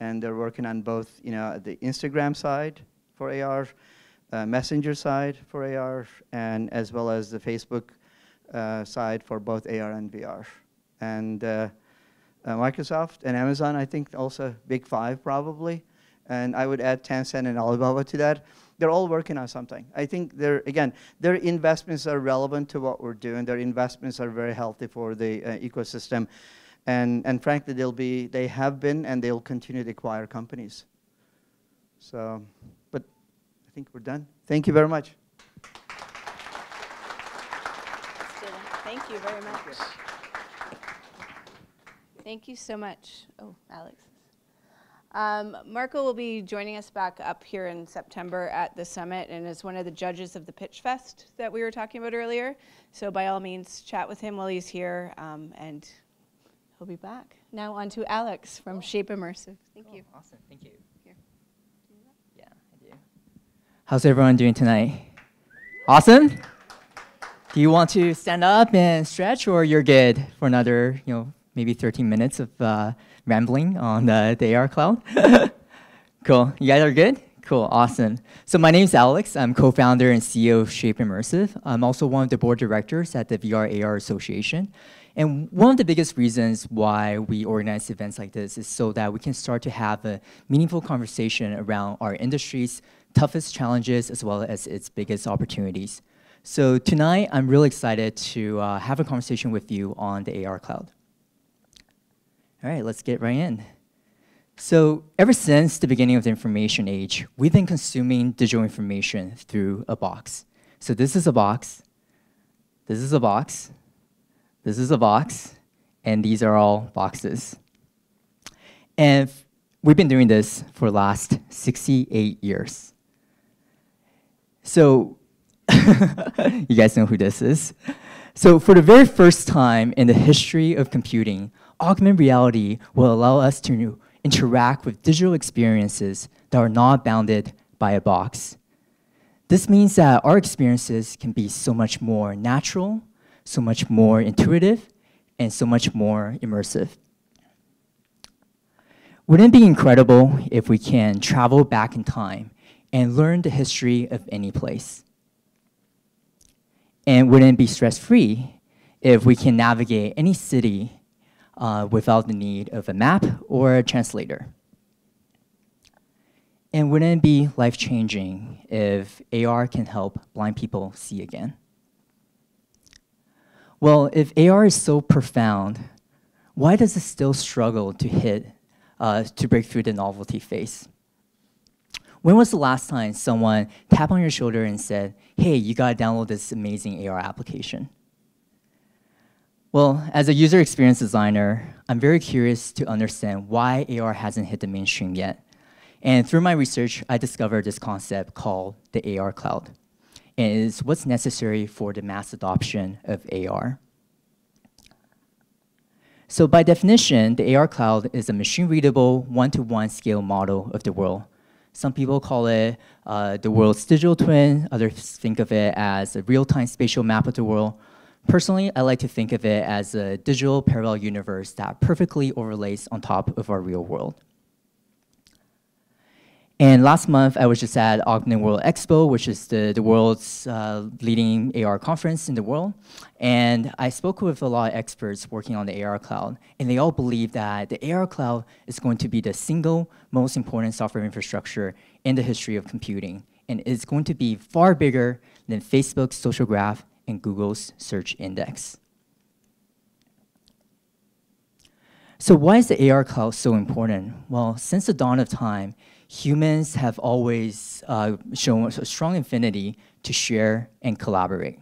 And they're working on both, you know, the Instagram side for AR, uh, Messenger side for AR, and as well as the Facebook uh, side for both AR and VR. And uh, uh, Microsoft and Amazon, I think, also big five probably. And I would add Tencent and Alibaba to that. They're all working on something. I think they're, again, their investments are relevant to what we're doing. Their investments are very healthy for the uh, ecosystem. And, and frankly, they'll be, they have been and they'll continue to acquire companies. So I think we're done. Thank you very much. Thank you very much. Thank you so much. Oh, Alex. Um, Marco will be joining us back up here in September at the summit and is one of the judges of the Pitch Fest that we were talking about earlier. So by all means, chat with him while he's here um, and he'll be back. Now on to Alex from oh. Shape Immersive. Thank oh, you. Awesome, thank you. How's everyone doing tonight? Awesome? Do you want to stand up and stretch or you're good for another, you know, maybe 13 minutes of uh, rambling on the, AR cloud? cool. You guys are good? Cool, awesome. So my name is Alex. I'm co-founder and CEO of Shape Immersive. I'm also one of the board directors at the VR AR Association. And one of the biggest reasons why we organize events like this is so that we can start to have a meaningful conversation around our industry's toughest challenges as well as its biggest opportunities. So tonight, I'm really excited to uh, have a conversation with you on the AR cloud. All right, let's get right in. So ever since the beginning of the information age, we've been consuming digital information through a box. So this is a box, this is a box, this is a box, and these are all boxes. And we've been doing this for the last 68 years. So, you guys know who this is. So, for the very first time in the history of computing, augmented reality will allow us to interact with digital experiences that are not bounded by a box. This means that our experiences can be so much more natural, so much more intuitive, and so much more immersive. Wouldn't it be incredible if we can travel back in time and learn the history of any place? And wouldn't it be stress free if we can navigate any city uh, without the need of a map or a translator? And wouldn't it be life changing if AR can help blind people see again? Well, if AR is so profound, why does it still struggle to hit, uh, to break through the novelty phase? When was the last time someone tapped on your shoulder and said, hey, you gotta download this amazing AR application? Well, as a user experience designer, I'm very curious to understand why AR hasn't hit the mainstream yet. And through my research, I discovered this concept called the AR cloud. And it is what's necessary for the mass adoption of AR. So by definition, the AR cloud is a machine-readable, one-to-one scale model of the world. Some people call it uh, the world's digital twin. Others think of it as a real-time spatial map of the world. Personally, I like to think of it as a digital parallel universe that perfectly overlays on top of our real world. And last month, I was just at Augmented World Expo, which is the, the world's uh, leading AR conference in the world. And I spoke with a lot of experts working on the AR cloud, and they all believe that the AR cloud is going to be the single most important software infrastructure in the history of computing. And it's going to be far bigger than Facebook's social graph and Google's search index. So why is the AR cloud so important? Well, since the dawn of time, humans have always uh, shown a strong affinity to share and collaborate.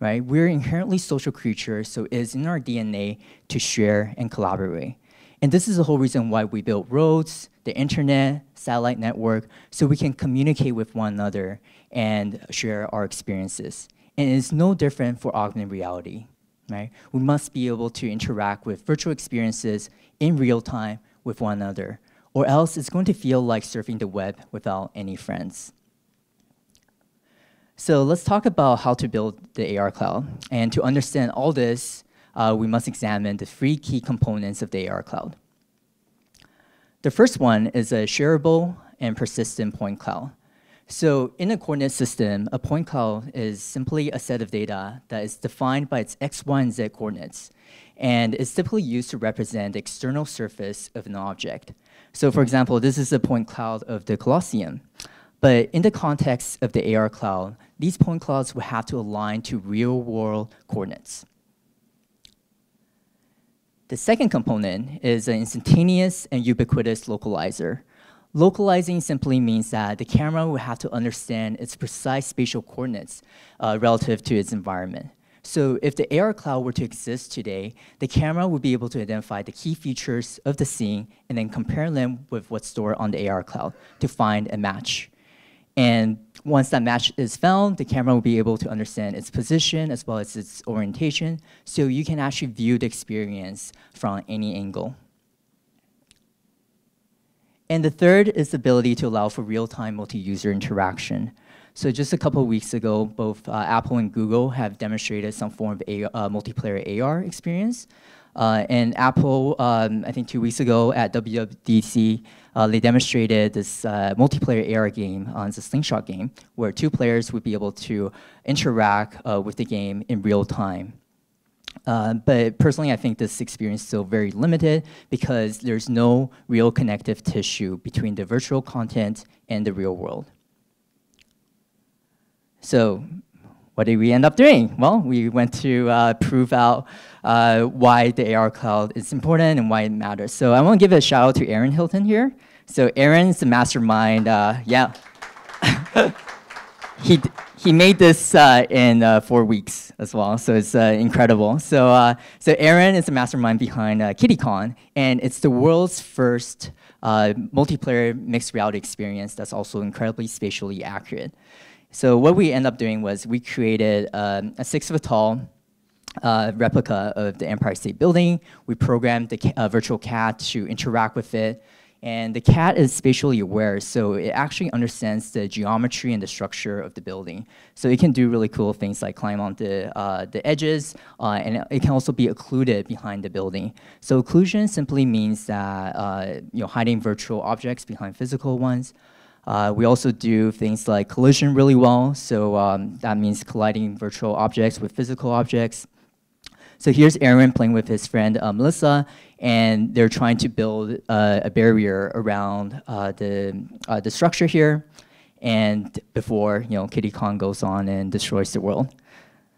Right? We're inherently social creatures, so it's in our DNA to share and collaborate. And this is the whole reason why we built roads, the internet, satellite network, so we can communicate with one another and share our experiences. And it's no different for augmented reality. Right? We must be able to interact with virtual experiences in real time with one another or else it's going to feel like surfing the web without any friends. So let's talk about how to build the AR cloud. And to understand all this, uh, we must examine the three key components of the AR cloud. The first one is a shareable and persistent point cloud. So in a coordinate system, a point cloud is simply a set of data that is defined by its x, y, and z coordinates, and is typically used to represent the external surface of an object. So for example, this is a point cloud of the Colosseum. But in the context of the AR cloud, these point clouds will have to align to real world coordinates. The second component is an instantaneous and ubiquitous localizer. Localizing simply means that the camera will have to understand its precise spatial coordinates uh, relative to its environment. So if the AR cloud were to exist today, the camera would be able to identify the key features of the scene and then compare them with what's stored on the AR cloud to find a match. And once that match is found, the camera will be able to understand its position as well as its orientation, so you can actually view the experience from any angle. And the third is the ability to allow for real-time multi-user interaction. So just a couple of weeks ago, both uh, Apple and Google have demonstrated some form of a, uh, multiplayer AR experience. Uh, and Apple, um, I think two weeks ago at WWDC, uh, they demonstrated this uh, multiplayer AR game. Uh, it's a slingshot game where two players would be able to interact with the game in real time. Uh, but personally, I think this experience is still very limited because there's no real connective tissue between the virtual content and the real world. So what did we end up doing? Well, we went to uh, prove out uh, why the AR cloud is important and why it matters. So I want to give a shout out to Aaron Hilton here. So Aaron's the mastermind. Uh, yeah. he, he made this uh, in uh, four weeks as well, so it's uh, incredible. So, uh, so Aaron is the mastermind behind uh, Kitty Kong, and it's the world's first uh, multiplayer mixed reality experience that's also incredibly spatially accurate. So what we end up doing was we created um, a six foot tall replica of the Empire State Building. We programmed the uh, virtual cat to interact with it. And the cat is spatially aware, so it actually understands the geometry and the structure of the building. So it can do really cool things like climb on the, uh, the edges, uh, and it can also be occluded behind the building. So occlusion simply means that uh, you know, hiding virtual objects behind physical ones. Uh, we also do things like collision really well, so um, that means colliding virtual objects with physical objects. So here's Aaron playing with his friend uh, Melissa, and they're trying to build uh, a barrier around uh, the, uh, the structure here, and before you know Kitty Kong goes on and destroys the world.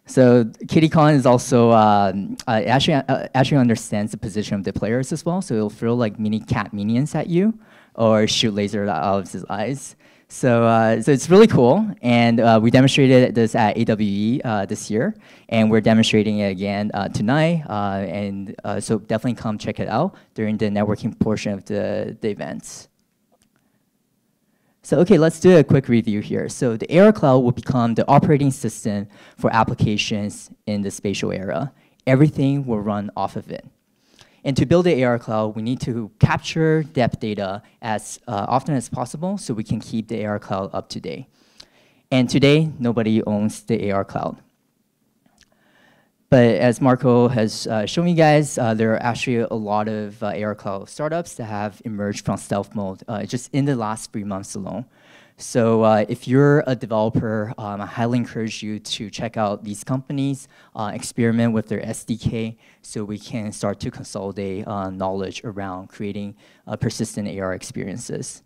So Kitty Kong is also um, uh, actually uh, actually understands the position of the players as well. So it'll throw like mini cat minions at you, or shoot laser out of his eyes. So, uh, so it's really cool, and uh, we demonstrated this at AWE uh, this year, and we're demonstrating it again uh, tonight, uh, and uh, so definitely come check it out during the networking portion of the, the events. So okay, let's do a quick review here. So the AR Cloud will become the operating system for applications in the spatial era. Everything will run off of it. And to build the AR cloud, we need to capture depth data as uh, often as possible so we can keep the AR cloud up to date. And today, nobody owns the AR cloud. But as Marco has uh, shown you guys, uh, there are actually a lot of uh, AR cloud startups that have emerged from stealth mode uh, just in the last three months alone. So uh, if you're a developer, um, I highly encourage you to check out these companies, uh, experiment with their SDK, so we can start to consolidate uh, knowledge around creating uh, persistent AR experiences.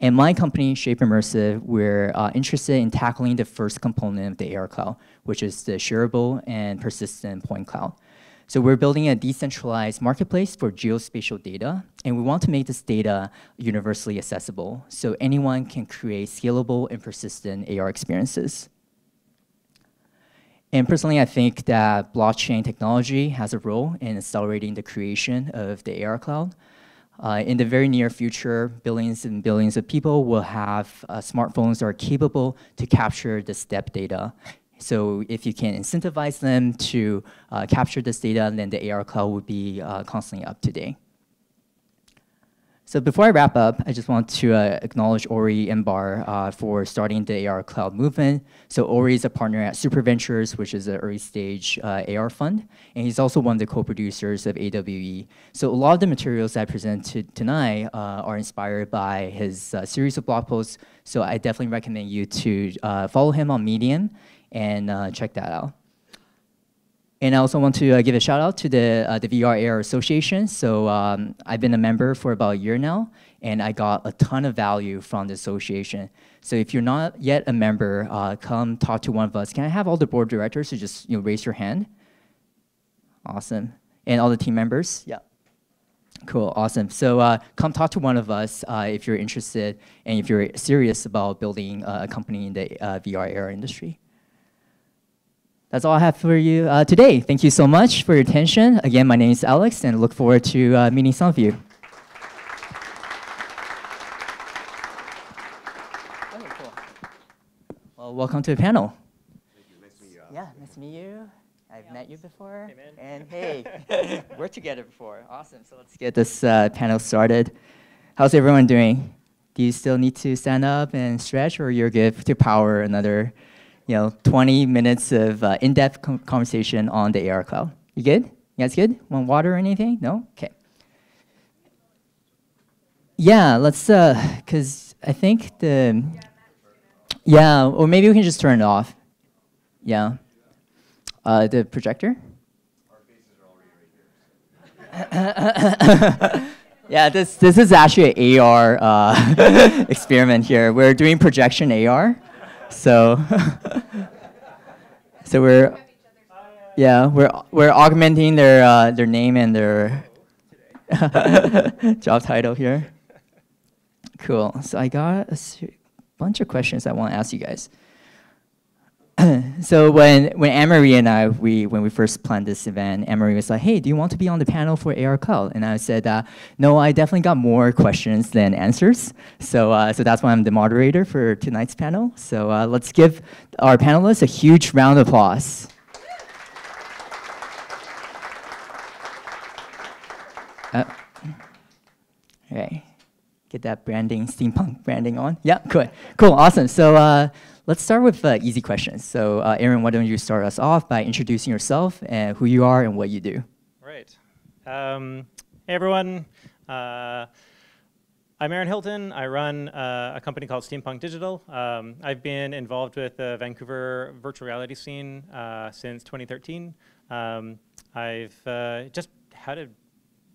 In my company, Shape Immersive, we're uh, interested in tackling the first component of the AR cloud, which is the shareable and persistent point cloud. So we're building a decentralized marketplace for geospatial data, and we want to make this data universally accessible so anyone can create scalable and persistent AR experiences. And personally, I think that blockchain technology has a role in accelerating the creation of the AR cloud. Uh, in the very near future, billions and billions of people will have uh, smartphones that are capable to capture the step data so if you can incentivize them to uh, capture this data, then the AR cloud would be uh, constantly up to date. So before I wrap up, I just want to uh, acknowledge Ori Inbar uh, for starting the AR cloud movement. So Ori is a partner at Super Ventures, which is an early stage uh, AR fund, and he's also one of the co-producers of AWE. So a lot of the materials I presented tonight uh, are inspired by his uh, series of blog posts. So I definitely recommend you to uh, follow him on Medium and uh, check that out. And I also want to uh, give a shout out to the, uh, the VR AR Association. So um, I've been a member for about a year now, and I got a ton of value from the association. So if you're not yet a member, uh, come talk to one of us. Can I have all the board directors to just you know, raise your hand? Awesome. And all the team members? Yeah. Cool, awesome. So uh, come talk to one of us uh, if you're interested and if you're serious about building a company in the uh, VR AR industry. That's all I have for you uh, today. Thank you so much for your attention. Again, my name is Alex, and I look forward to uh, meeting some of you. Okay, cool. Well, welcome to the panel. Nice to meet you. Yeah, nice to meet you. I've met you before. Hey, man. And hey, worked together before. Awesome. So let's get this uh, panel started. How's everyone doing? Do you still need to stand up and stretch, or you're good to power another you know, 20 minutes of uh, in-depth conversation on the AR cloud. You good? You guys good? Want water or anything? No? Okay. Yeah, let's, uh, cause I think the, yeah, or maybe we can just turn it off. Yeah. Uh, the projector? yeah, this, this is actually an AR uh, experiment here. We're doing projection AR. So, so we're, yeah, we're we're augmenting their uh, their name and their job title here. Cool. So I got a bunch of questions I want to ask you guys. so when when Anne-Marie and I we when we first planned this event, Anne-Marie was like, "Hey, do you want to be on the panel for AR Cloud?" And I said, uh, "No, I definitely got more questions than answers." So uh, so that's why I'm the moderator for tonight's panel. So uh, let's give our panelists a huge round of applause. Uh, okay, get that branding, steampunk branding on. Yeah, cool, cool, awesome. So uh, let's start with uh, easy questions. So uh, Aaron, why don't you start us off by introducing yourself and who you are and what you do? Right. Um, hey everyone. Uh, I'm Aaron Hilton. I run uh, a company called Steampunk Digital. Um, I've been involved with the Vancouver virtual reality scene uh, since 2013. Um, I've uh, just had a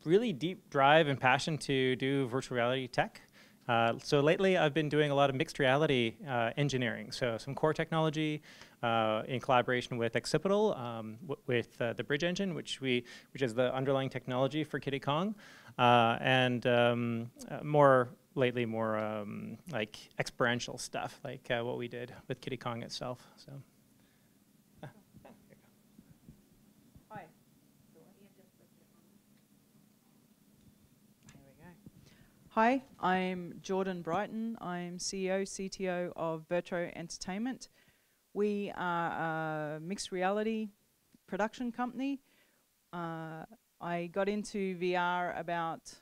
really deep drive and passion to do virtual reality tech. Uh, so lately, I've been doing a lot of mixed reality uh, engineering. So some core technology uh, in collaboration with Occipital, um, with uh, the Bridge Engine, which we, which is the underlying technology for Kitty Kong, uh, and um, more lately, more um, like experiential stuff, like what we did with Kitty Kong itself. So. Hi, I'm Jordan Brighton. I'm CEO, CTO of Virtro Entertainment. We are a mixed reality production company. Uh, I got into VR about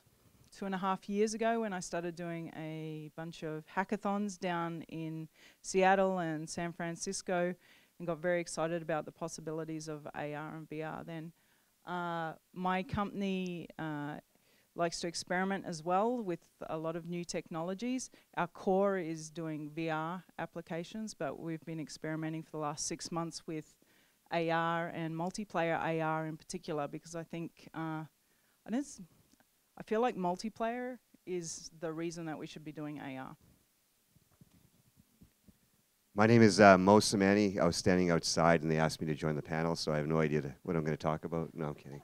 two and a half years ago when I started doing a bunch of hackathons down in Seattle and San Francisco and got very excited about the possibilities of AR and VR then. Uh, my company uh, likes to experiment as well with a lot of new technologies. Our core is doing VR applications, but we've been experimenting for the last six months with AR and multiplayer AR in particular because I think, uh, it's, I feel like multiplayer is the reason that we should be doing AR. My name is uh, Moe Somani. I was standing outside and they asked me to join the panel, so I have no idea what I'm going to talk about. No, I'm kidding.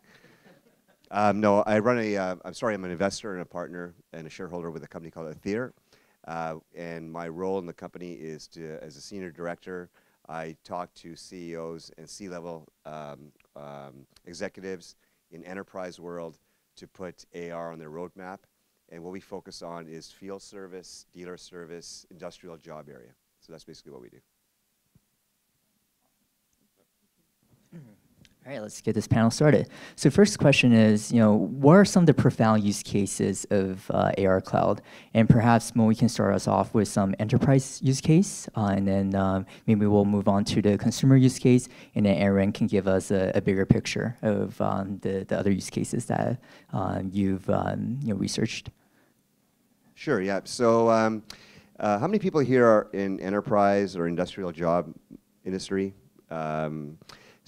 Um, no, I run a. am uh, sorry, I'm an investor and a partner and a shareholder with a company called Atheer. Uh, and my role in the company is to, as a senior director, I talk to CEOs and C-level um, um, executives in enterprise world to put AR on their roadmap. And what we focus on is field service, dealer service, industrial job area. So that's basically what we do. All right, let's get this panel started. So first question is, you know, what are some of the profound use cases of uh, AR Cloud? And perhaps Moe, we can start us off with some enterprise use case, uh, and then um, maybe we'll move on to the consumer use case, and then Aaron can give us a, a bigger picture of um, the, the other use cases that uh, you've um, you know, researched. Sure, yeah. So um, uh, how many people here are in enterprise or industrial job industry?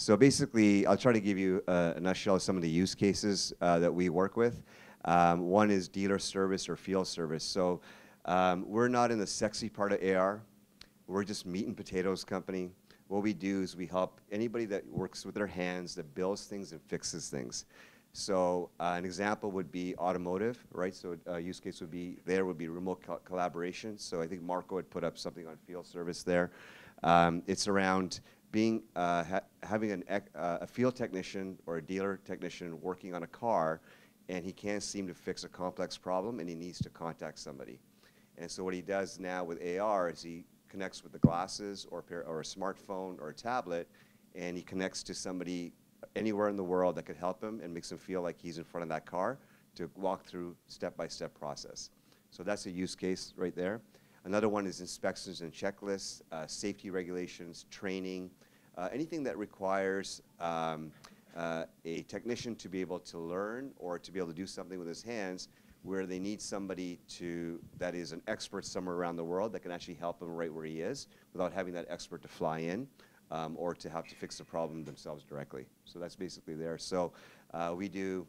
So basically, I'll try to give you a, nutshell of some of the use cases uh, that we work with. Um, one is dealer service or field service. So um, we're not in the sexy part of AR. We're just meat and potatoes company. What we do is we help anybody that works with their hands, that builds things and fixes things. So uh, an example would be automotive, right? So a use case would be, there would be remote co collaboration. So I think Marco had put up something on field service there. Um, it's around being uh, ha having an, uh, a field technician or a dealer technician working on a car and he can't seem to fix a complex problem and he needs to contact somebody. And so what he does now with AR is he connects with the glasses or, or a smartphone or a tablet and he connects to somebody anywhere in the world that could help him and makes him feel like he's in front of that car to walk through step-by-step -step process. So that's a use case right there. Another one is inspections and checklists, uh, safety regulations, training, uh, anything that requires um, uh, a technician to be able to learn or to be able to do something with his hands where they need somebody to that is an expert somewhere around the world that can actually help him right where he is without having that expert to fly in um, or to have to fix the problem themselves directly. So that's basically there. So uh, we do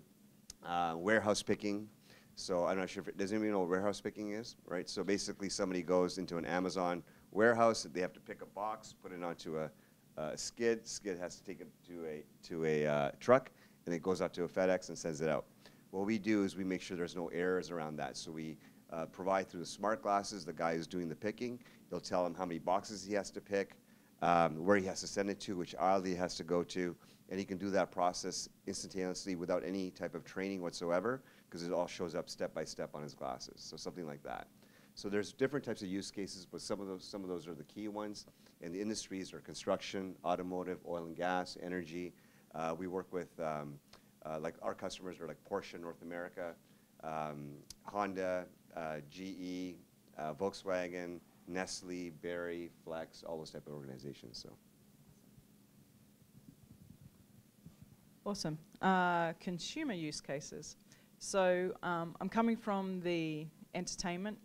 uh, warehouse picking, so I'm not sure if it, does anybody know what warehouse picking is, right? So basically somebody goes into an Amazon warehouse, they have to pick a box, put it onto a, a skid, skid has to take it to a, to a uh, truck, and it goes out to a FedEx and sends it out. What we do is we make sure there's no errors around that. So we uh, provide through the smart glasses, the guy who's doing the picking, he'll tell him how many boxes he has to pick, um, where he has to send it to, which aisle he has to go to, and he can do that process instantaneously without any type of training whatsoever, because it all shows up step by step on his glasses. So something like that. So there's different types of use cases, but some of those some of those are the key ones. And the industries are construction, automotive, oil and gas, energy. Uh, we work with um, uh, like our customers are like Porsche North America, um, Honda, uh, GE, uh, Volkswagen, Nestle, Berry, Flex, all those type of organizations. So. Awesome. Uh, consumer use cases. So um, I'm coming from the entertainment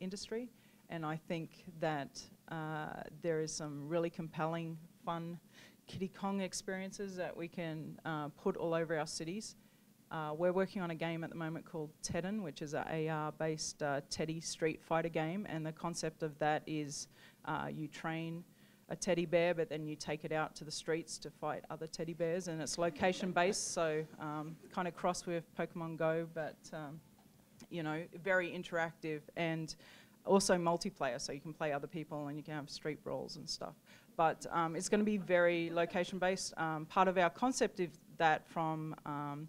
industry, and I think that uh, there is some really compelling, fun kitty Kong experiences that we can uh, put all over our cities. Uh, we're working on a game at the moment called Teddon, which is an AR-based uh, Teddy Street Fighter game, and the concept of that is uh, you train a teddy bear, but then you take it out to the streets to fight other teddy bears, and it's location-based, so um, kind of cross with Pokemon Go, but um, you know, very interactive and also multiplayer, so you can play other people and you can have street brawls and stuff. But um, it's going to be very location-based. Um, part of our concept of that from um,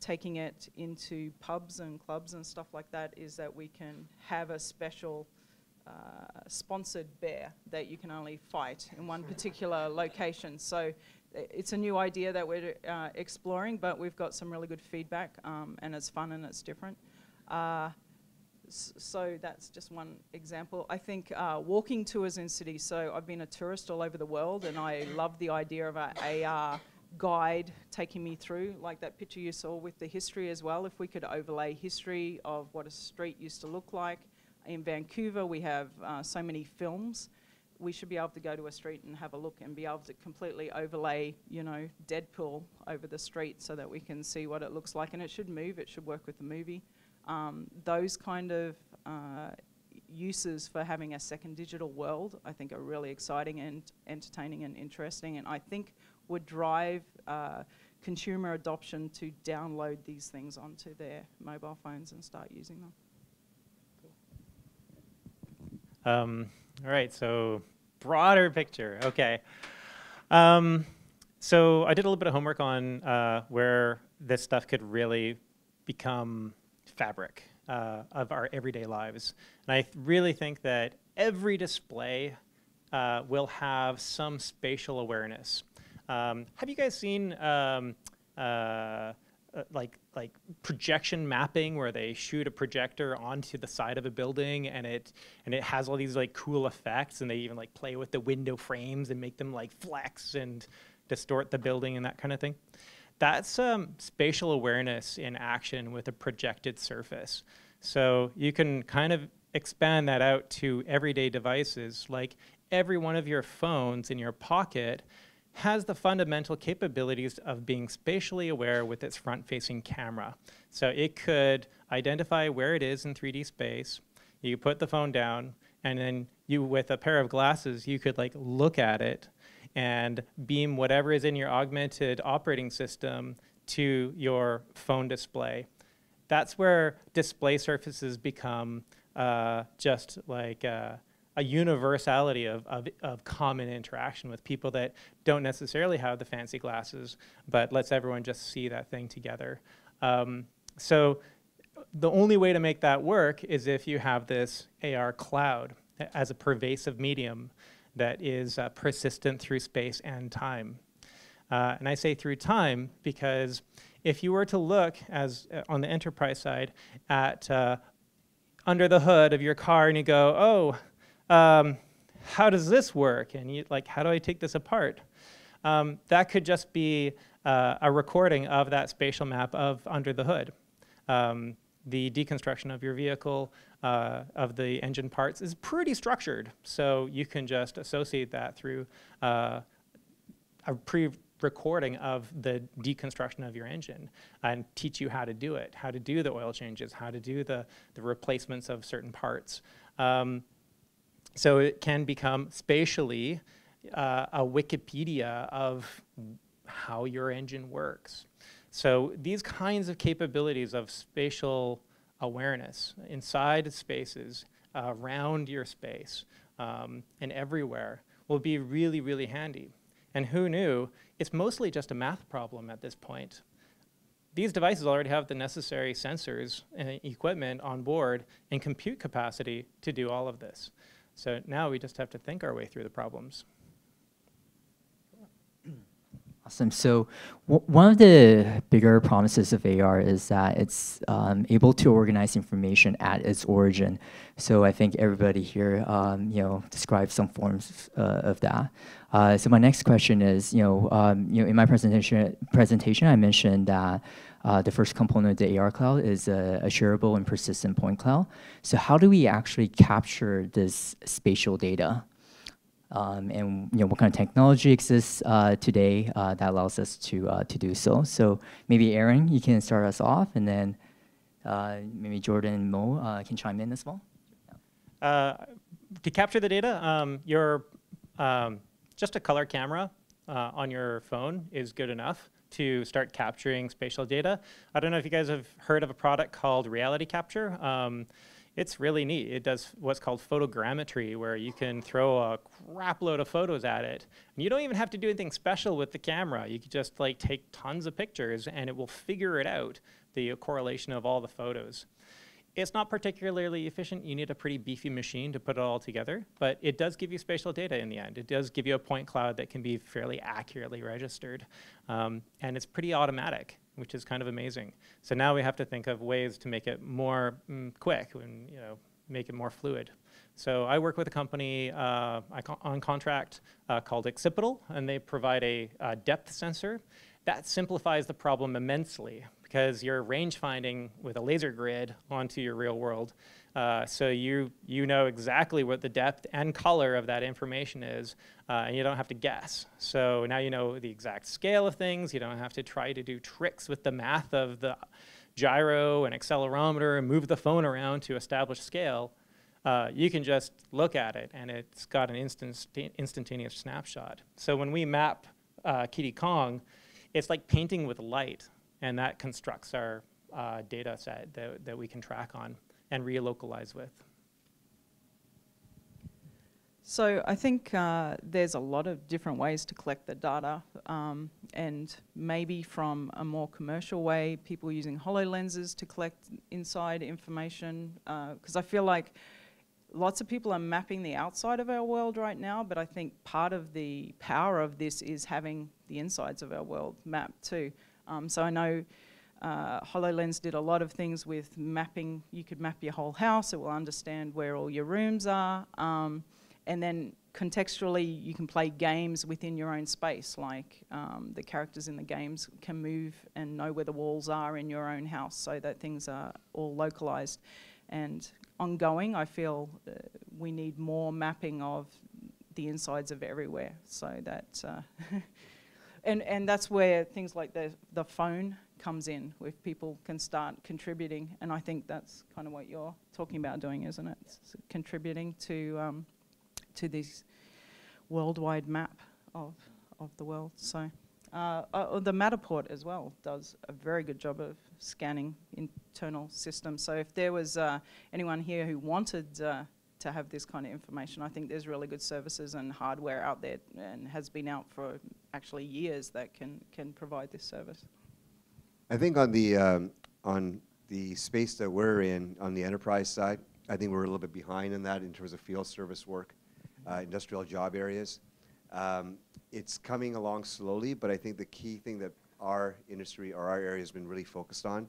taking it into pubs and clubs and stuff like that is that we can have a special uh, sponsored bear that you can only fight in one particular location. So it's a new idea that we're uh, exploring, but we've got some really good feedback, um, and it's fun and it's different. Uh, so that's just one example. I think uh, walking tours in cities. So I've been a tourist all over the world, and I love the idea of a AR guide taking me through, like that picture you saw with the history as well. If we could overlay history of what a street used to look like. In Vancouver, we have uh, so many films. We should be able to go to a street and have a look and be able to completely overlay, you know, Deadpool over the street so that we can see what it looks like. And it should move, it should work with the movie. Um, those kind of uh, uses for having a second digital world, I think, are really exciting and entertaining and interesting, and I think would drive uh, consumer adoption to download these things onto their mobile phones and start using them. Um, all right, so broader picture. Okay. Um, so I did a little bit of homework on uh, where this stuff could really become fabric uh, of our everyday lives. And I really think that every display uh, will have some spatial awareness. Um, have you guys seen um, uh, uh, like like projection mapping where they shoot a projector onto the side of a building and it and it has all these like cool effects and they even like play with the window frames and make them like flex and distort the building and that kind of thing that's um, spatial awareness in action with a projected surface. So you can kind of expand that out to everyday devices. Like every one of your phones in your pocket has the fundamental capabilities of being spatially aware with its front-facing camera. So it could identify where it is in 3D space. You put the phone down, and then you, with a pair of glasses, you could like look at it and beam whatever is in your augmented operating system to your phone display. That's where display surfaces become uh, just like uh, a universality of, of, of, common interaction with people that don't necessarily have the fancy glasses, but lets everyone just see that thing together. Um, so the only way to make that work is if you have this AR cloud as a pervasive medium that is uh, persistent through space and time. Uh, and I say through time because if you were to look as uh, on the enterprise side at uh, under the hood of your car and you go, oh, um, how does this work? And you like, how do I take this apart? Um, that could just be uh, a recording of that spatial map of under the hood. Um, the deconstruction of your vehicle, uh, of the engine parts is pretty structured. So you can just associate that through uh, a pre-recording of the deconstruction of your engine and teach you how to do it, how to do the oil changes, how to do the, the replacements of certain parts. Um, so it can become spatially uh, a Wikipedia of how your engine works. So these kinds of capabilities of spatial awareness inside spaces, uh, around your space, um, and everywhere will be really, really handy. And who knew? It's mostly just a math problem at this point. These devices already have the necessary sensors and equipment on board and compute capacity to do all of this. So now we just have to think our way through the problems. Awesome. So one of the bigger promises of AR is that it's um, able to organize information at its origin. So I think everybody here, um, you know, describes some forms uh, of that. Uh, so my next question is, you know, um, you know, in my presentation, presentation I mentioned that uh, the first component of the AR cloud is a, a, shareable and persistent point cloud. So how do we actually capture this spatial data? Um, and you know what kind of technology exists uh, today uh, that allows us to uh, to do so. So maybe Aaron, you can start us off, and then uh, maybe Jordan and Moe uh, can chime in as well. Uh, to capture the data, um, your um, just a color camera on your phone is good enough to start capturing spatial data. I don't know if you guys have heard of a product called Reality Capture. It's really neat. It does what's called photogrammetry, where you can throw a crap load of photos at it. And you don't even have to do anything special with the camera. You can just like take tons of pictures and it will figure it out, the correlation of all the photos. It's not particularly efficient. You need a pretty beefy machine to put it all together, but it does give you spatial data in the end. It does give you a point cloud that can be fairly accurately registered. Um, and it's pretty automatic which is kind of amazing. So now we have to think of ways to make it more mm, quick and you know make it more fluid. So I work with a company uh, on contract uh, called Occipital, and they provide a, a, depth sensor. That simplifies the problem immensely because you're range finding with a laser grid onto your real world. Uh, so you, you know exactly what the depth and color of that information is, uh, and you don't have to guess. So now you know the exact scale of things. You don't have to try to do tricks with the math of the gyro and accelerometer and move the phone around to establish scale. Uh, you can just look at it, and it's got an instant, instantaneous snapshot. So when we map uh, Kitty Kong, it's like painting with light, and that constructs our uh, data set that, that we can track on and relocalize with? So I think uh, there's a lot of different ways to collect the data, um, and maybe from a more commercial way, people using HoloLenses to collect inside information, because uh, I feel like lots of people are mapping the outside of our world right now, but I think part of the power of this is having the insides of our world mapped too. Um, so I know uh, HoloLens did a lot of things with mapping. You could map your whole house. It will understand where all your rooms are. Um, and then contextually, you can play games within your own space. Like um, the characters in the games can move and know where the walls are in your own house so that things are all localized. And ongoing, I feel uh, we need more mapping of the insides of everywhere so that... Uh, and, and that's where things like the, the phone comes in, where people can start contributing. And I think that's kind of what you're talking about doing, isn't it? It's contributing to, um, to this worldwide map of, of the world. So uh, uh, the Matterport as well does a very good job of scanning internal systems. So if there was uh, anyone here who wanted uh, to have this kind of information. I think there's really good services and hardware out there and has been out for actually years that can, can provide this service. I think on the, um, on the space that we're in, on the enterprise side, I think we're a little bit behind in that in terms of field service work, uh, industrial job areas. Um, it's coming along slowly, but I think the key thing that our industry or our area has been really focused on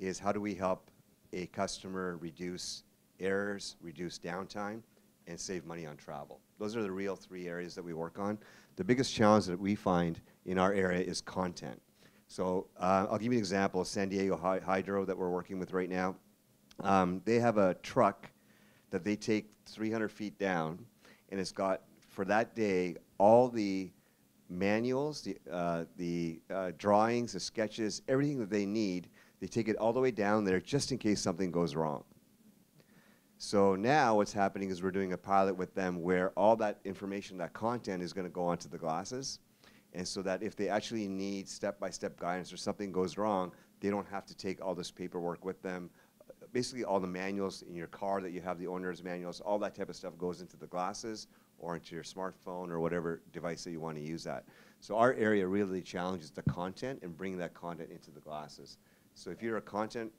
is how do we help a customer reduce errors, reduce downtime, and save money on travel. Those are the real three areas that we work on. The biggest challenge that we find in our area is content. So uh, I'll give you an example. Of San Diego Hydro that we're working with right now. Um, they have a truck that they take 300 feet down, and it's got, for that day, all the manuals, the, uh, the uh, drawings, the sketches, everything that they need. They take it all the way down there just in case something goes wrong. So now what's happening is we're doing a pilot with them where all that information, that content is going to go onto the glasses and so that if they actually need step-by-step guidance or something goes wrong, they don't have to take all this paperwork with them. Basically, all the manuals in your car that you have, the owner's manuals, all that type of stuff goes into the glasses or into your smartphone or whatever device that you want to use that. So our area really challenges the content and bringing that content into the glasses. So if you're a content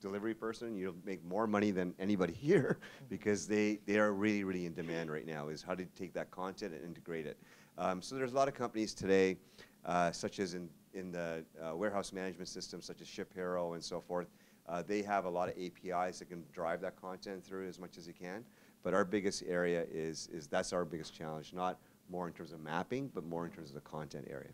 delivery person, you'll make more money than anybody here because they, they are really, really in demand right now is how to take that content and integrate it. Um, so there's a lot of companies today, uh, such as in, in the uh, warehouse management systems, such as ShipHero and so forth. Uh, they have a lot of APIs that can drive that content through as much as you can. But our biggest area is, is that's our biggest challenge, not more in terms of mapping, but more in terms of the content area.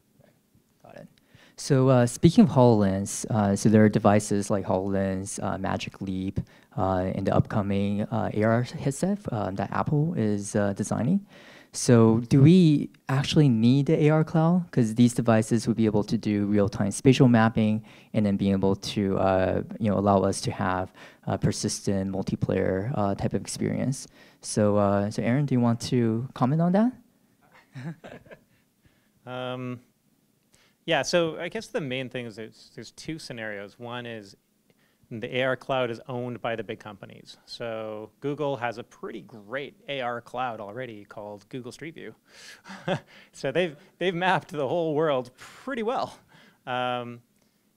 Got it. So uh, speaking of HoloLens, uh, so there are devices like HoloLens, uh, Magic Leap, uh, and the upcoming uh, AR headset uh, that Apple is designing. So do we actually need the AR cloud? Because these devices would be able to do real-time spatial mapping and then be able to uh, you know, allow us to have a persistent multiplayer uh, type of experience. So, uh, so Aaron, do you want to comment on that? um, yeah, so I guess the main thing is there's, there's two scenarios. One is the AR cloud is owned by the big companies. So Google has a pretty great AR cloud already called Google Street View. so they've, they've mapped the whole world pretty well. Um,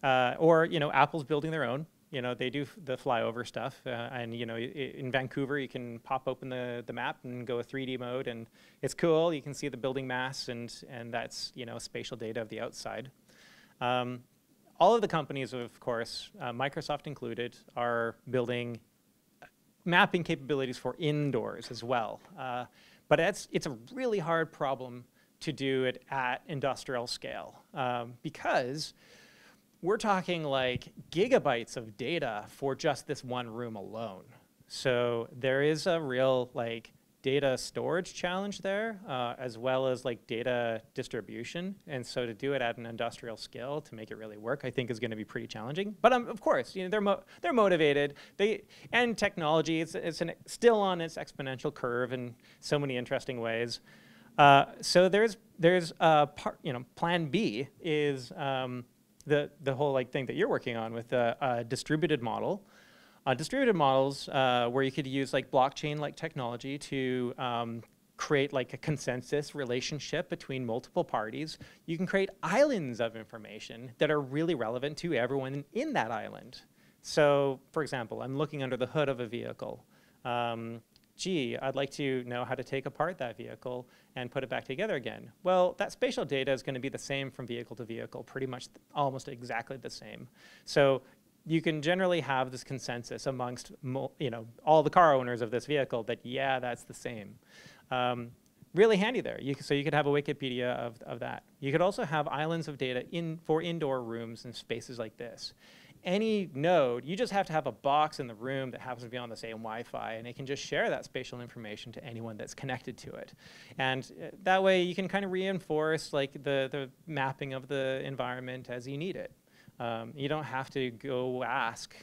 uh, or, you know, Apple's building their own. You know, they do the flyover stuff. Uh, and, you know, in Vancouver, you can pop open the, the map and go a 3D mode. And it's cool. You can see the building mass, and, and that's, you know, spatial data of the outside. Um, all of the companies, of course, uh, Microsoft included, are building mapping capabilities for indoors as well. Uh, but it's, it's a really hard problem to do it at industrial scale um, because we're talking like gigabytes of data for just this one room alone. So there is a real like data storage challenge there, uh, as well as like data distribution. And so to do it at an industrial scale to make it really work, I think is going to be pretty challenging. But um, of course, you know, they're mo they're motivated. They and technology, it's it's an, still on its exponential curve in so many interesting ways. Uh, so there's there's a part, you know, Plan B is um, the the whole like thing that you're working on with a, a distributed model. Uh, distributed models, uh, where you could use like blockchain-like technology to um, create like a consensus relationship between multiple parties. You can create islands of information that are really relevant to everyone in that island. So, for example, I'm looking under the hood of a vehicle. Um, gee, I'd like to know how to take apart that vehicle and put it back together again. Well, that spatial data is going to be the same from vehicle to vehicle, pretty much almost exactly the same. So you can generally have this consensus amongst you know all the car owners of this vehicle that yeah that's the same. Um, really handy there. You, so you could have a wikipedia of, of that. You could also have islands of data in for indoor rooms and spaces like this. Any node you just have to have a box in the room that happens to be on the same wi-fi and it can just share that spatial information to anyone that's connected to it. And uh, that way you can kind of reinforce like the, the mapping of the environment as you need it um, you don't have to go ask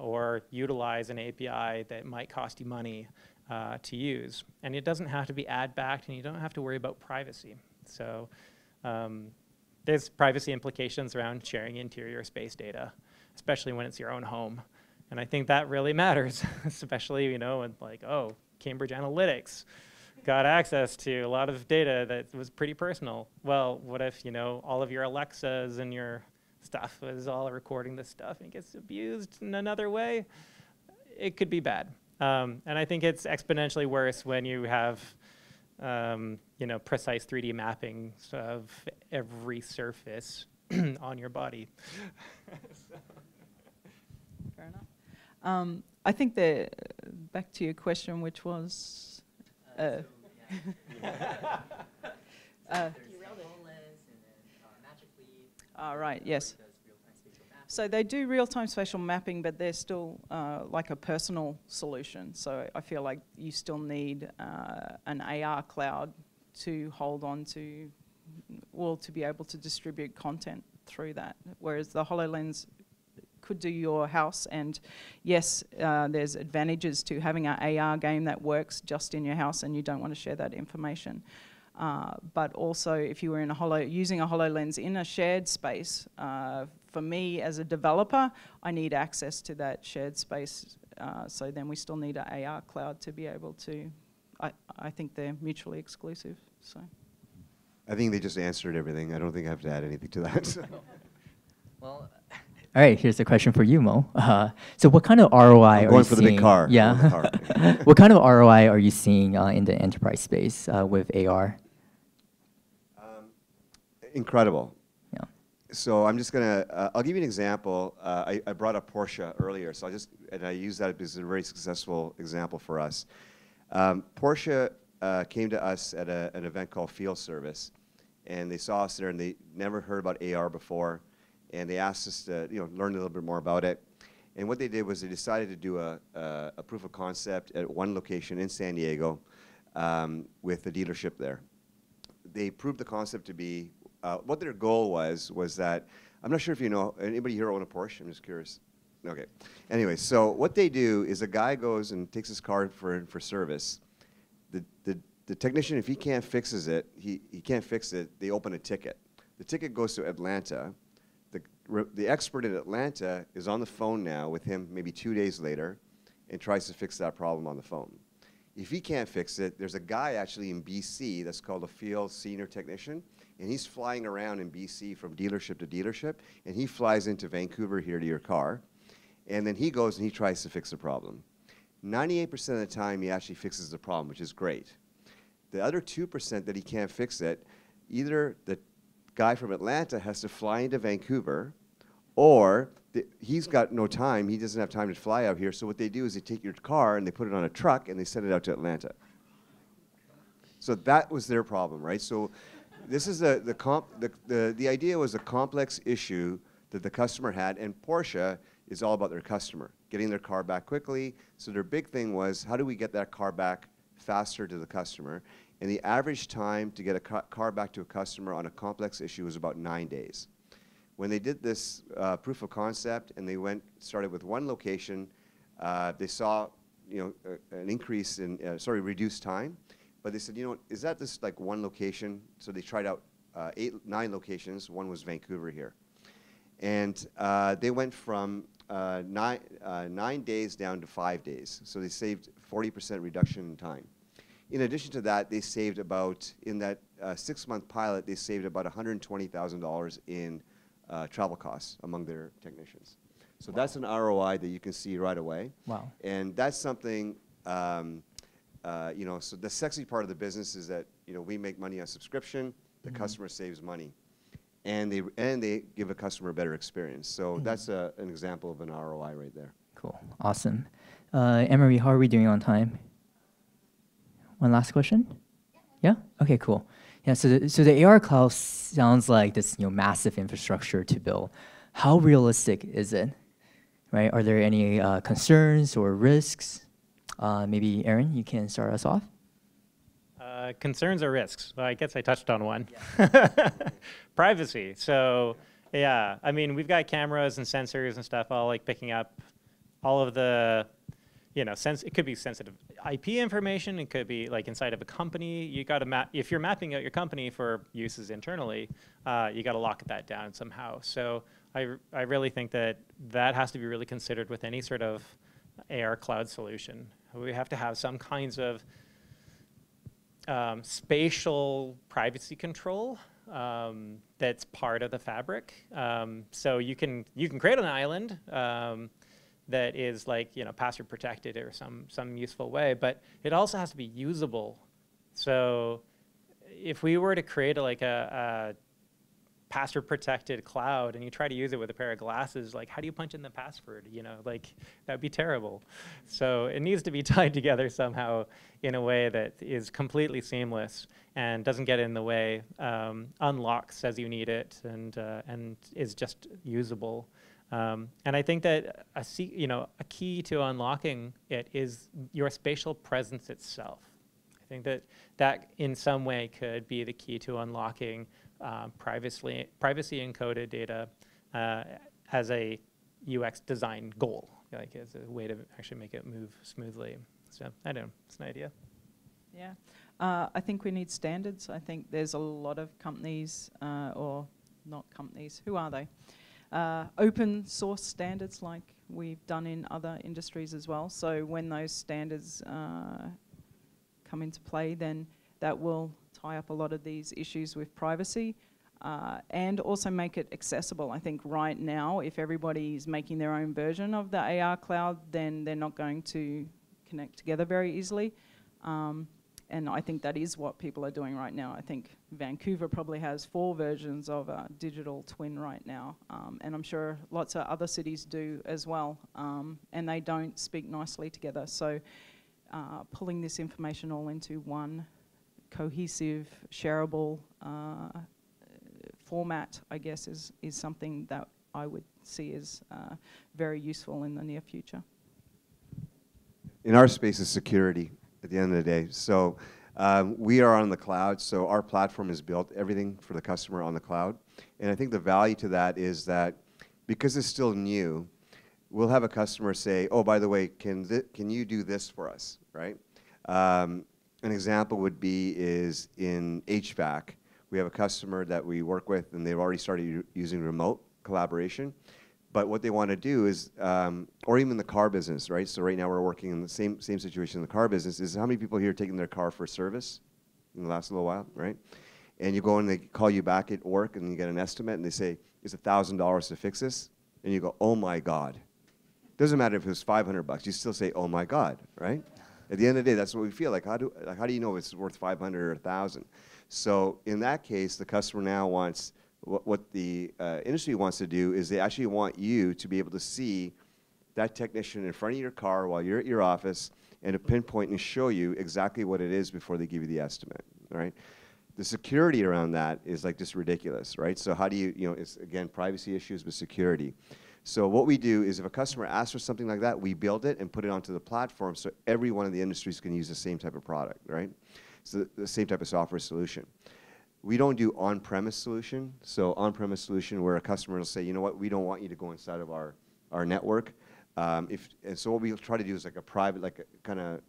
or utilize an API that might cost you money uh, to use. And it doesn't have to be ad-backed, and you don't have to worry about privacy. So um, there's privacy implications around sharing interior space data, especially when it's your own home. And I think that really matters, especially, you know, with like, oh, Cambridge Analytics got access to a lot of data that was pretty personal. Well, what if, you know, all of your Alexas and your stuff is all recording this stuff and it gets abused in another way, it could be bad. Um, and I think it's exponentially worse when you have, um, you know, precise 3D mapping of every surface on your body. Fair enough. Um, I think that back to your question, which was. Uh, uh, uh, right, yes. So they do real-time spatial mapping, but they're still uh, like a personal solution. So I feel like you still need uh, an AR cloud to hold on to, well, to be able to distribute content through that. Whereas the HoloLens could do your house, and yes, uh, there's advantages to having an AR game that works just in your house, and you don't want to share that information. Uh, but also, if you were in a Holo, using a HoloLens in a shared space, uh, for me as a developer, I need access to that shared space. Uh, so then we still need an AR cloud to be able to I, I think they're mutually exclusive. So I think they just answered everything. I don't think I have to add anything to that. so. Well, all right. Here's a question for you, Moe. Uh, so, what kind of ROI I'm are going you for the seeing? big car. Yeah. the car. what kind of ROI are you seeing uh, in the enterprise space uh, with AR? Incredible. Yeah. So I'm just gonna, uh, I'll give you an example. Uh, I, I brought up Porsche earlier, so I just, and I use that as a very successful example for us. Um, Porsche uh, came to us at a, an event called Field Service, and they saw us there, and they never heard about AR before, and they asked us to, you know, learn a little bit more about it. And what they did was they decided to do a, a, a proof of concept at one location in San Diego um, with the dealership there they proved the concept to be uh, what their goal was was that I'm not sure if you know anybody here own a Porsche. I'm just curious. Okay. Anyway, so what they do is a guy goes and takes his car for for service. The the the technician, if he can't fixes it, he, he can't fix it. They open a ticket. The ticket goes to Atlanta. The the expert in Atlanta is on the phone now with him maybe two days later, and tries to fix that problem on the phone. If he can't fix it, there's a guy actually in BC that's called a field senior technician, and he's flying around in BC from dealership to dealership, and he flies into Vancouver here to your car, and then he goes and he tries to fix the problem. 98% of the time, he actually fixes the problem, which is great. The other 2% that he can't fix it, either the guy from Atlanta has to fly into Vancouver, or the, he's got no time. He doesn't have time to fly out here. So what they do is they take your car and they put it on a truck and they send it out to Atlanta. So that was their problem, right? So this is a, the, comp, the, the, the idea was a complex issue that the customer had, and Porsche is all about their customer, getting their car back quickly. So their big thing was, how do we get that car back faster to the customer? And the average time to get a ca- car back to a customer on a complex issue was about nine days. When they did this uh, proof of concept and they went started with one location, uh, they saw you know uh, an increase in uh, sorry reduced time, but they said you know is that just like one location? So they tried out uh, eight nine locations. One was Vancouver here, and uh, they went from uh, nine uh, nine days down to five days. So they saved 40% reduction in time. In addition to that, they saved about in that uh, six-month pilot, they saved about $120,000 in uh, travel costs among their technicians. So that's an ROI that you can see right away. Wow. And that's something, um, uh, you know, so the sexy part of the business is that, you know, we make money on subscription, the customer saves money. And they, and they give a customer a better experience. So that's a, an example of an ROI right there. Cool. Awesome. Uh, Emery, how are we doing on time? One last question? Yeah? Okay, cool. Yeah, so the, so the AR cloud sounds like this you know, massive infrastructure to build. How realistic is it? Right? Are there any uh, concerns or risks? Uh, maybe Aaron, you can start us off. Uh, concerns or risks? Well, I guess I touched on one. Privacy. So, yeah, I mean, we've got cameras and sensors and stuff all like picking up all of the, you know, sense. It could be sensitive IP information. It could be like inside of a company. You got to map. If you're mapping out your company for uses internally, uh, you got to lock that down somehow. So, I r- I really think that that has to be really considered with any sort of AR cloud solution. We have to have some kinds of um, spatial privacy control um, that's part of the fabric. Um, so you can you can create an island um, that is like you know password protected or some some useful way, but it also has to be usable. So if we were to create a, like a, a password protected cloud and you try to use it with a pair of glasses like how do you punch in the password you know? Like that'd be terrible. So it needs to be tied together somehow in a way that is completely seamless and doesn't get in the way um, unlocks as you need it and uh, and is just usable. Um, and I think that a you know a key to unlocking it is your spatial presence itself. I think that that in some way could be the key to unlocking um, privacy, privacy encoded data uh, as a UX design goal, like as a way to actually make it move smoothly. So I don't know, it's an idea. Yeah, uh, I think we need standards. I think there's a lot of companies, uh, or not companies, who are they? Uh, open source standards like we've done in other industries as well. So when those standards uh, come come into play, then that will tie up a lot of these issues with privacy. Uh, and also make it accessible. I think right now, if everybody is making their own version of the AR cloud, then they're not going to connect together very easily. Um, and I think that is what people are doing right now. I think Vancouver probably has four versions of a digital twin right now, um, and I'm sure lots of other cities do as well, um, and they don't speak nicely together. So uh, pulling this information all into one cohesive, shareable uh, format, I guess, is, is something that I would see as uh, very useful in the near future. In our space is security at the end of the day. So um, we are on the cloud, so our platform is built, everything for the customer on the cloud. And I think the value to that is that because it's still new, we'll have a customer say, oh, by the way, can, can you do this for us, right? Um, an example would be is in HVAC. We have a customer that we work with, and they've already started using remote collaboration. But what they want to do is, um, or even the car business, right? So right now we're working in the same same situation in the car business. Is how many people here taking their car for service in the last little while, right? And you go and they call you back at work, and you get an estimate, and they say it's a thousand dollars to fix this, and you go, oh my god. Doesn't matter if it was 500 bucks. You still say, oh my god, right? At the end of the day, that's what we feel like. How do like, how do you know it's worth 500 or 1,000? So in that case, the customer now wants what, what the uh, industry wants to do is they actually want you to be able to see that technician in front of your car while you're at your office and to pinpoint and show you exactly what it is before they give you the estimate, right? The security around that is like just ridiculous, right? So how do you, you know, it's again privacy issues with security. So what we do is if a customer asks for something like that, we build it and put it onto the platform so every one of the industries can use the same type of product, right? So the, the same type of software solution. We don't do on-premise solution. So on-premise solution where a customer will say, you know what, we don't want you to go inside of our, our network. Um, if, and so what we try to do is like a private, like a kind of,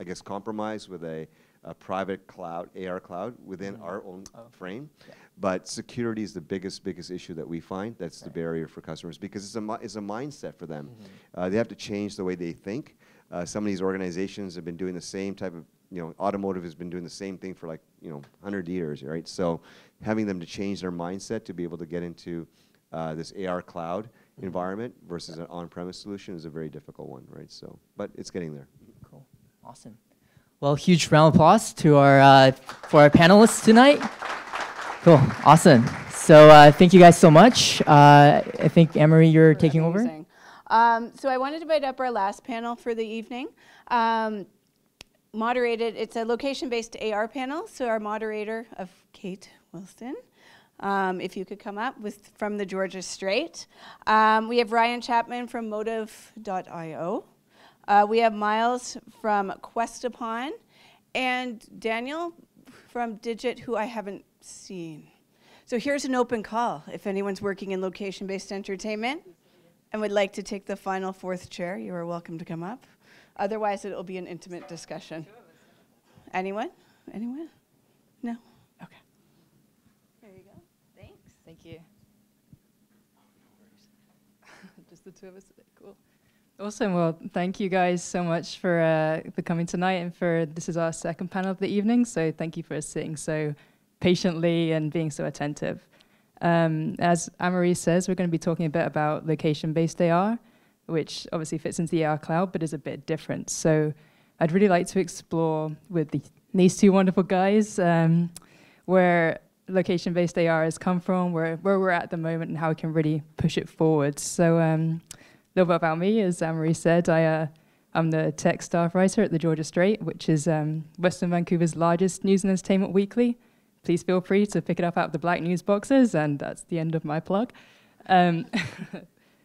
I guess, compromise with a, a private cloud, AR cloud within mm our own oh. frame. Yeah. But security is the biggest, biggest issue that we find. That's right. the barrier for customers because it's a, it's a mindset for them. Mm -hmm. uh, they have to change the way they think. Uh, some of these organizations have been doing the same type of you know, automotive has been doing the same thing for like, you know, 100 years, right? So having them to change their mindset to be able to get into uh, this AR cloud mm-hmm. environment versus an on-premise solution is a very difficult one, right? So, but it's getting there. Cool, awesome. Well, huge round of applause to our uh, for our panelists tonight. Cool, awesome. So uh, thank you guys so much. Uh, I think Emery, you're taking over. Um, so I wanted to invite up our last panel for the evening. Um, moderated, it's a location-based AR panel, so our moderator of Kate Wilson, um, if you could come up with from the Georgia Straight. Um, we have Ryan Chapman from Motive.io. Uh, we have Miles from QuestUpon, and Daniel from Digit, who I haven't seen. So here's an open call. If anyone's working in location-based entertainment and would like to take the final fourth chair, you are welcome to come up. Otherwise, it'll be an intimate discussion. Anyone? Anyone? No? Okay. There you go. Thanks. Thank you. Just the two of us today. Cool. Awesome. Well, thank you guys so much for uh, for coming tonight and for this is our second panel of the evening. So thank you for sitting so patiently and being so attentive. Um, as Anne-Marie says, we're going to be talking a bit about location-based AR which obviously fits into the AR cloud but is a bit different. So I'd really like to explore with the, these two wonderful guys um, where location-based AR has come from, where, where we're at the moment, and how we can really push it forward. So um, a little bit about me, as Anne-Marie said, I, uh, I'm the tech staff writer at the Georgia Straight, which is um, Western Vancouver's largest news and entertainment weekly. Please feel free to pick it up out of the black news boxes, and that's the end of my plug. Um,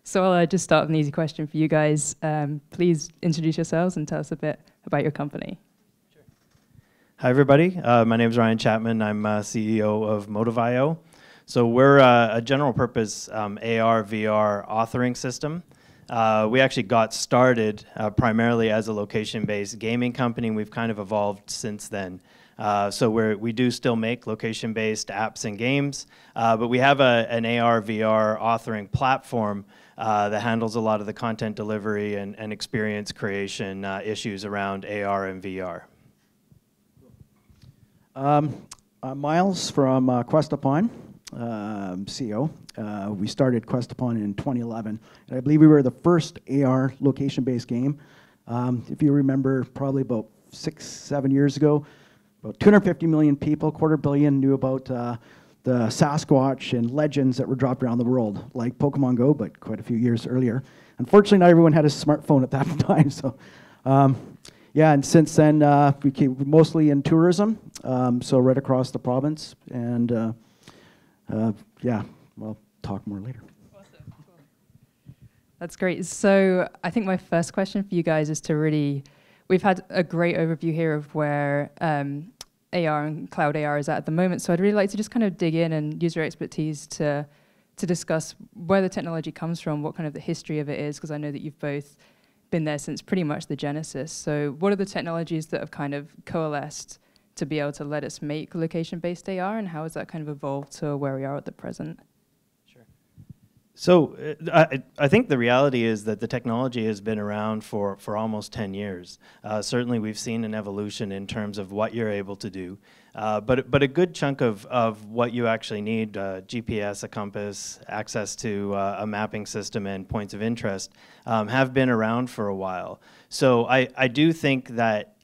So I'll uh, just start with an easy question for you guys. Um, please introduce yourselves and tell us a bit about your company. Sure. Hi, everybody. Uh, my name is Ryan Chapman. I'm uh, CEO of Motive.io. So we're uh, a general purpose um, AR, VR authoring system. Uh, we actually got started uh, primarily as a location-based gaming company. And we've kind of evolved since then. Uh, so we we do still make location-based apps and games, uh, but we have a, an AR, VR authoring platform uh, that handles a lot of the content delivery and, and experience creation uh, issues around AR and VR. Um, Miles from QuestUpon, um, CEO. Uh, we started QuestUpon in 2011, and I believe we were the first AR location-based game. Um, if you remember, probably about six, seven years ago, about 250 million people, quarter billion, knew about uh, the Sasquatch and legends that were dropped around the world, like Pokemon Go, but quite a few years earlier. Unfortunately, not everyone had a smartphone at that time, so um, yeah, and since then, uh, we came mostly in tourism, um, so right across the province, and uh, yeah, we'll talk more later. That's great. So I think my first question for you guys is to really, we've had a great overview here of where um, AR and cloud AR is at at the moment. So I'd really like to just kind of dig in and use your expertise to to discuss where the technology comes from, what kind of the history of it is, because I know that you've both been there since pretty much the genesis. So what are the technologies that have kind of coalesced to be able to let us make location-based AR, and how has that kind of evolved to where we are at the present? Sure. So uh, I, I, think the reality is that the technology has been around for, for almost 10 years. Uh, certainly we've seen an evolution in terms of what you're able to do. Uh, but, but a good chunk of, of what you actually need, uh, GPS, a compass, access to uh, a mapping system and points of interest, um, have been around for a while. So I, I do think that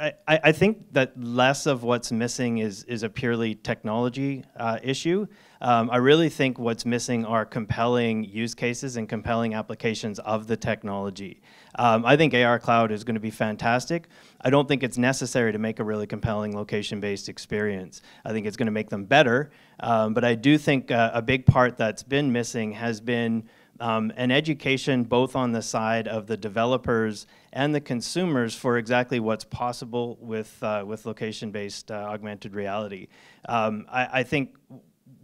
I, I, think that less of what's missing is, is a purely technology uh, issue. Um, I really think what's missing are compelling use cases and compelling applications of the technology. Um, I think AR Cloud is going to be fantastic. I don't think it's necessary to make a really compelling location-based experience. I think it's going to make them better, um, but I do think uh, a big part that's been missing has been um, education both on the side of the developers and the consumers for exactly what's possible with, uh, with location-based uh, augmented reality. Um, I, I, think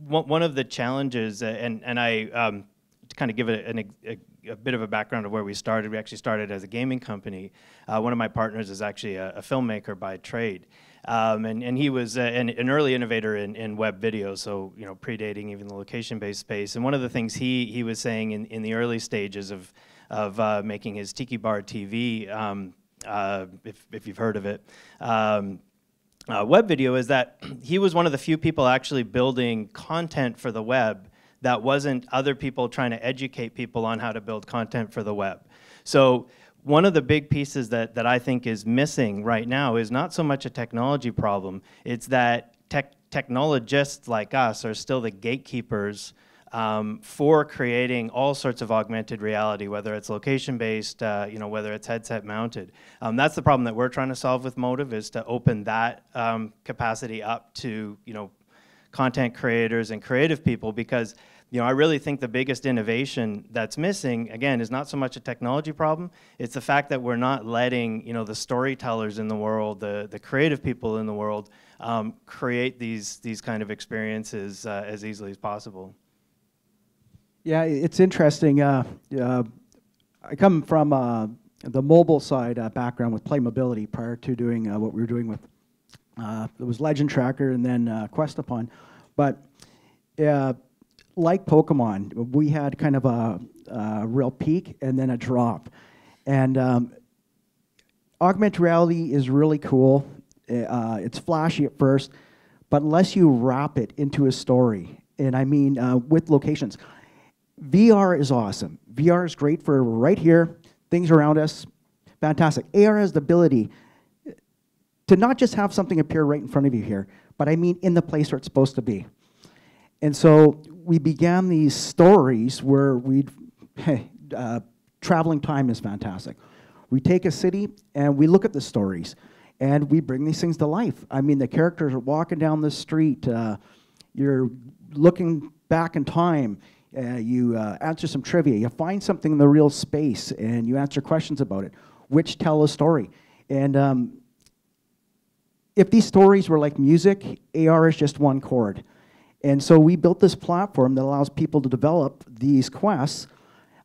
one of the challenges, uh, and, and I, um, to kind of give an, a, a, bit of a background of where we started, we actually started as a gaming company. Uh, one of my partners is actually a, a filmmaker by trade. Um, and, and he was uh, an, an, early innovator in, in web video, so you know, predating even the location-based space. And one of the things he, he was saying in, in the early stages of, of uh, making his Tiki Bar TV, um, uh, if, if you've heard of it, um, uh, web video is that he was one of the few people actually building content for the web that wasn't other people trying to educate people on how to build content for the web. So one of the big pieces that, that I think is missing right now is not so much a technology problem, it's that tech technologists like us are still the gatekeepers um, for creating all sorts of augmented reality, whether it's location-based, uh, you know, whether it's headset-mounted. Um, that's the problem that we're trying to solve with Motive is to open that um, capacity up to, you know, content creators and creative people because you know, I really think the biggest innovation that's missing, again, is not so much a technology problem. It's the fact that we're not letting, you know, the storytellers in the world, the, the creative people in the world, um, create these, these kind of experiences uh, as easily as possible. Yeah, it's interesting. Uh, uh, I come from uh, the mobile side uh, background with Play Mobility prior to doing uh, what we were doing with, it was Legend Tracker and then QuestUpon. But like Pokemon, we had kind of a, a real peak and then a drop. And um, augmented reality is really cool. Uh, it's flashy at first, but unless you wrap it into a story, and I mean uh, with locations, VR is awesome. VR is great for right here, things around us, fantastic. AR has the ability to not just have something appear right in front of you here, but I mean in the place where it's supposed to be. And so we began these stories where we'd, uh, traveling time is fantastic. We take a city and we look at the stories and we bring these things to life. I mean, the characters are walking down the street, uh, you're looking back in time, uh, you uh, answer some trivia, you find something in the real space and you answer questions about it, which tell a story. And um, if these stories were like music, AR is just one chord. And so we built this platform that allows people to develop these quests,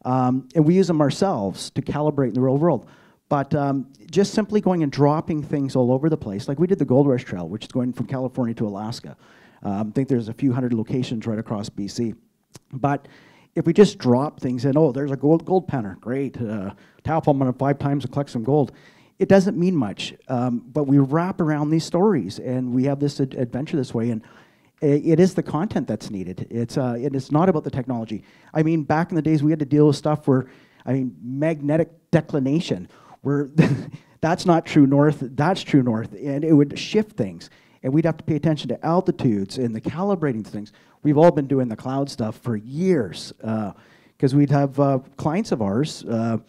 um, and we use them ourselves to calibrate in the real world. But um, just simply going and dropping things all over the place, like we did the Gold Rush Trail, which is going from California to Alaska. Um, I think there's a few hundred locations right across BC. But if we just drop things in, oh, there's a gold gold panner, great. Uh, tap on it five times and collect some gold. it doesn't mean much. Um, but we wrap around these stories, and we have this ad adventure this way. And it is the content that's needed. It's uh, and it's not about the technology. I mean, back in the days, we had to deal with stuff where, I mean, magnetic declination, where that's not true north, that's true north, and it would shift things. And we'd have to pay attention to altitudes and the calibrating things. We've all been doing the cloud stuff for years because uh, we'd have uh, clients of ours, uh,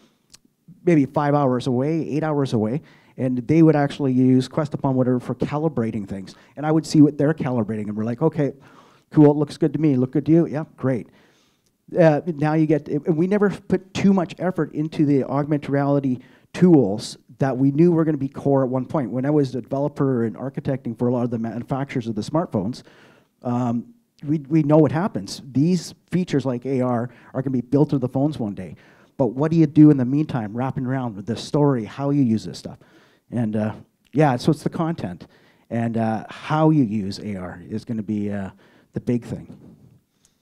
maybe five hours away, eight hours away, and they would actually use QuestUpon whatever for calibrating things. And I would see what they're calibrating, and we're like, okay, cool, it looks good to me. Look good to you? Yeah, great. Uh, now you get, and we never put too much effort into the augmented reality tools that we knew were going to be core at one point. When I was a developer and architecting for a lot of the manufacturers of the smartphones, um, we, we know what happens. These features like AR are going to be built into the phones one day. But what do you do in the meantime, wrapping around with the story, how you use this stuff? And uh, yeah, so it's the content. And uh, how you use AR is going to be uh, the big thing.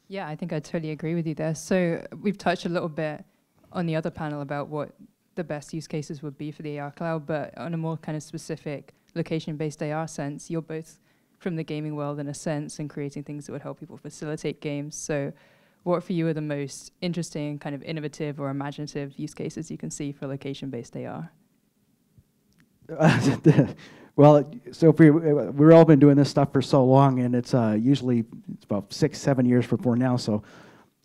Yeah, I think I totally agree with you there. So we've touched a little bit on the other panel about what the best use cases would be for the AR cloud, but on a more kind of specific location-based AR sense, you're both from the gaming world in a sense and creating things that would help people facilitate games. So what for you are the most interesting, kind of innovative or imaginative use cases you can see for location-based AR? well, so we, we've all been doing this stuff for so long, and it's uh, usually it's about six, seven years before now, so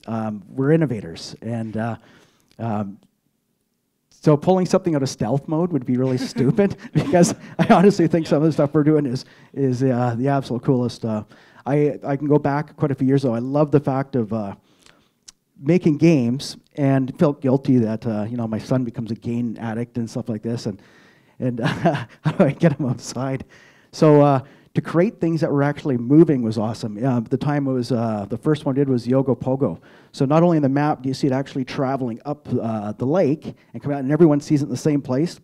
um, we're innovators. And uh, um, so pulling something out of stealth mode would be really stupid because I honestly think some of the stuff we're doing is is uh, the absolute coolest. Uh, I I can go back quite a few years ago. I love the fact of uh, making games and felt guilty that uh, you know my son becomes a game addict and stuff like this, and and how do I get them outside? So uh, to create things that were actually moving was awesome. Uh, the time it was uh, the first one I did was Ogopogo. So not only in the map do you see it actually traveling up uh, the lake and coming out, and everyone sees it in the same place,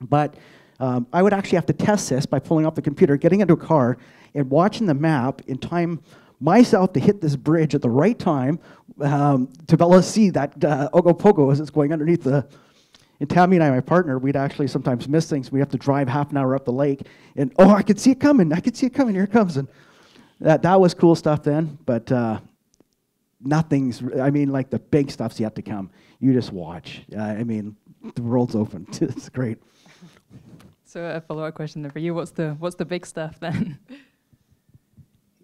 but um, I would actually have to test this by pulling off the computer, getting into a car, and watching the map in time myself to hit this bridge at the right time um, to be able to see that uh, Ogopogo as it's going underneath the, and Tammy and I, my partner, we'd actually sometimes miss things. We'd have to drive half an hour up the lake, and oh, I could see it coming. I could see it coming. Here it comes, and that that was cool stuff then. But uh, nothing's. I mean, like the big stuff's yet to come. You just watch. Uh, I mean, the world's open. it's great. So a follow-up question there for you. What's the what's the big stuff then?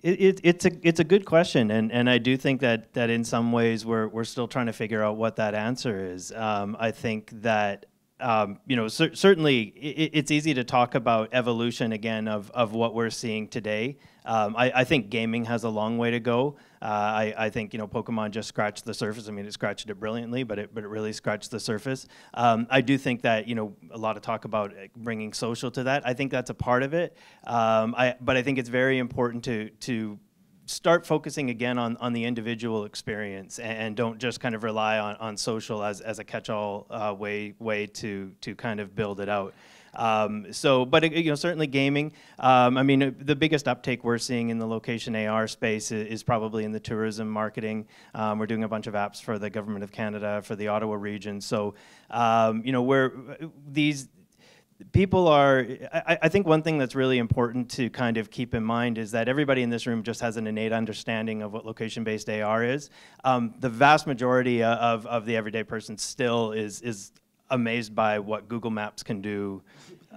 It, it, it's a it's a good question, and, and I do think that that in some ways we're we're still trying to figure out what that answer is. Um, I think that um, you know cer certainly it, it's easy to talk about evolution again of of what we're seeing today. Um, I, I, think gaming has a long way to go. Uh, I, I, think you know Pokemon just scratched the surface. I mean, it scratched it brilliantly, but it but it really scratched the surface. Um, I do think that you know a lot of talk about uh, bringing social to that. I think that's a part of it. Um, I, but I think it's very important to to start focusing again on, on the individual experience and, and don't just kind of rely on, on social as, as a catch-all uh, way way to to kind of build it out. Um, so, but you know, certainly gaming. Um, I mean, the biggest uptake we're seeing in the location AR space is, is probably in the tourism marketing. Um, we're doing a bunch of apps for the government of Canada for the Ottawa region. So, um, you know, where these people are I, I, think one thing that's really important to kind of keep in mind is that everybody in this room just has an innate understanding of what location-based AR is. Um, the vast majority of, of the everyday person still is is amazed by what Google Maps can do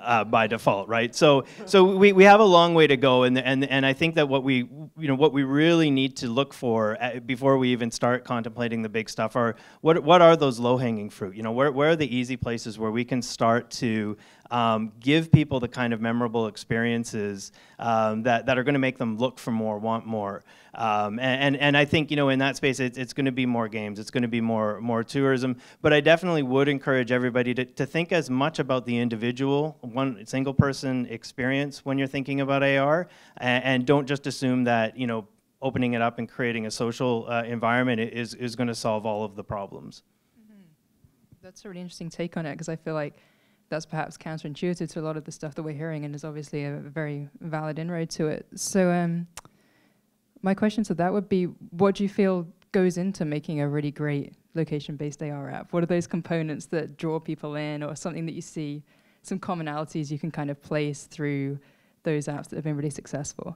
uh, by default, right? So, so we, we have a long way to go, and, and, and I think that what we, you know, what we really need to look for uh, before we even start contemplating the big stuff are what, what are those low-hanging fruit? You know, where, where are the easy places where we can start to um, give people the kind of memorable experiences um, that, that are going to make them look for more, want more. Um, and, and I think, you know, in that space, it's, it's going to be more games. It's going to be more, more tourism. But I definitely would encourage everybody to, to think as much about the individual, one single person experience when you're thinking about AR. And, and don't just assume that, you know, opening it up and creating a social uh, environment is, is going to solve all of the problems. Mm -hmm. That's a really interesting take on it because I feel like that's perhaps counterintuitive to a lot of the stuff that we're hearing and is obviously a very valid inroad to it. So um, my question to that would be, what do you feel goes into making a really great location-based AR app? What are those components that draw people in or something that you see some commonalities you can kind of place through those apps that have been really successful?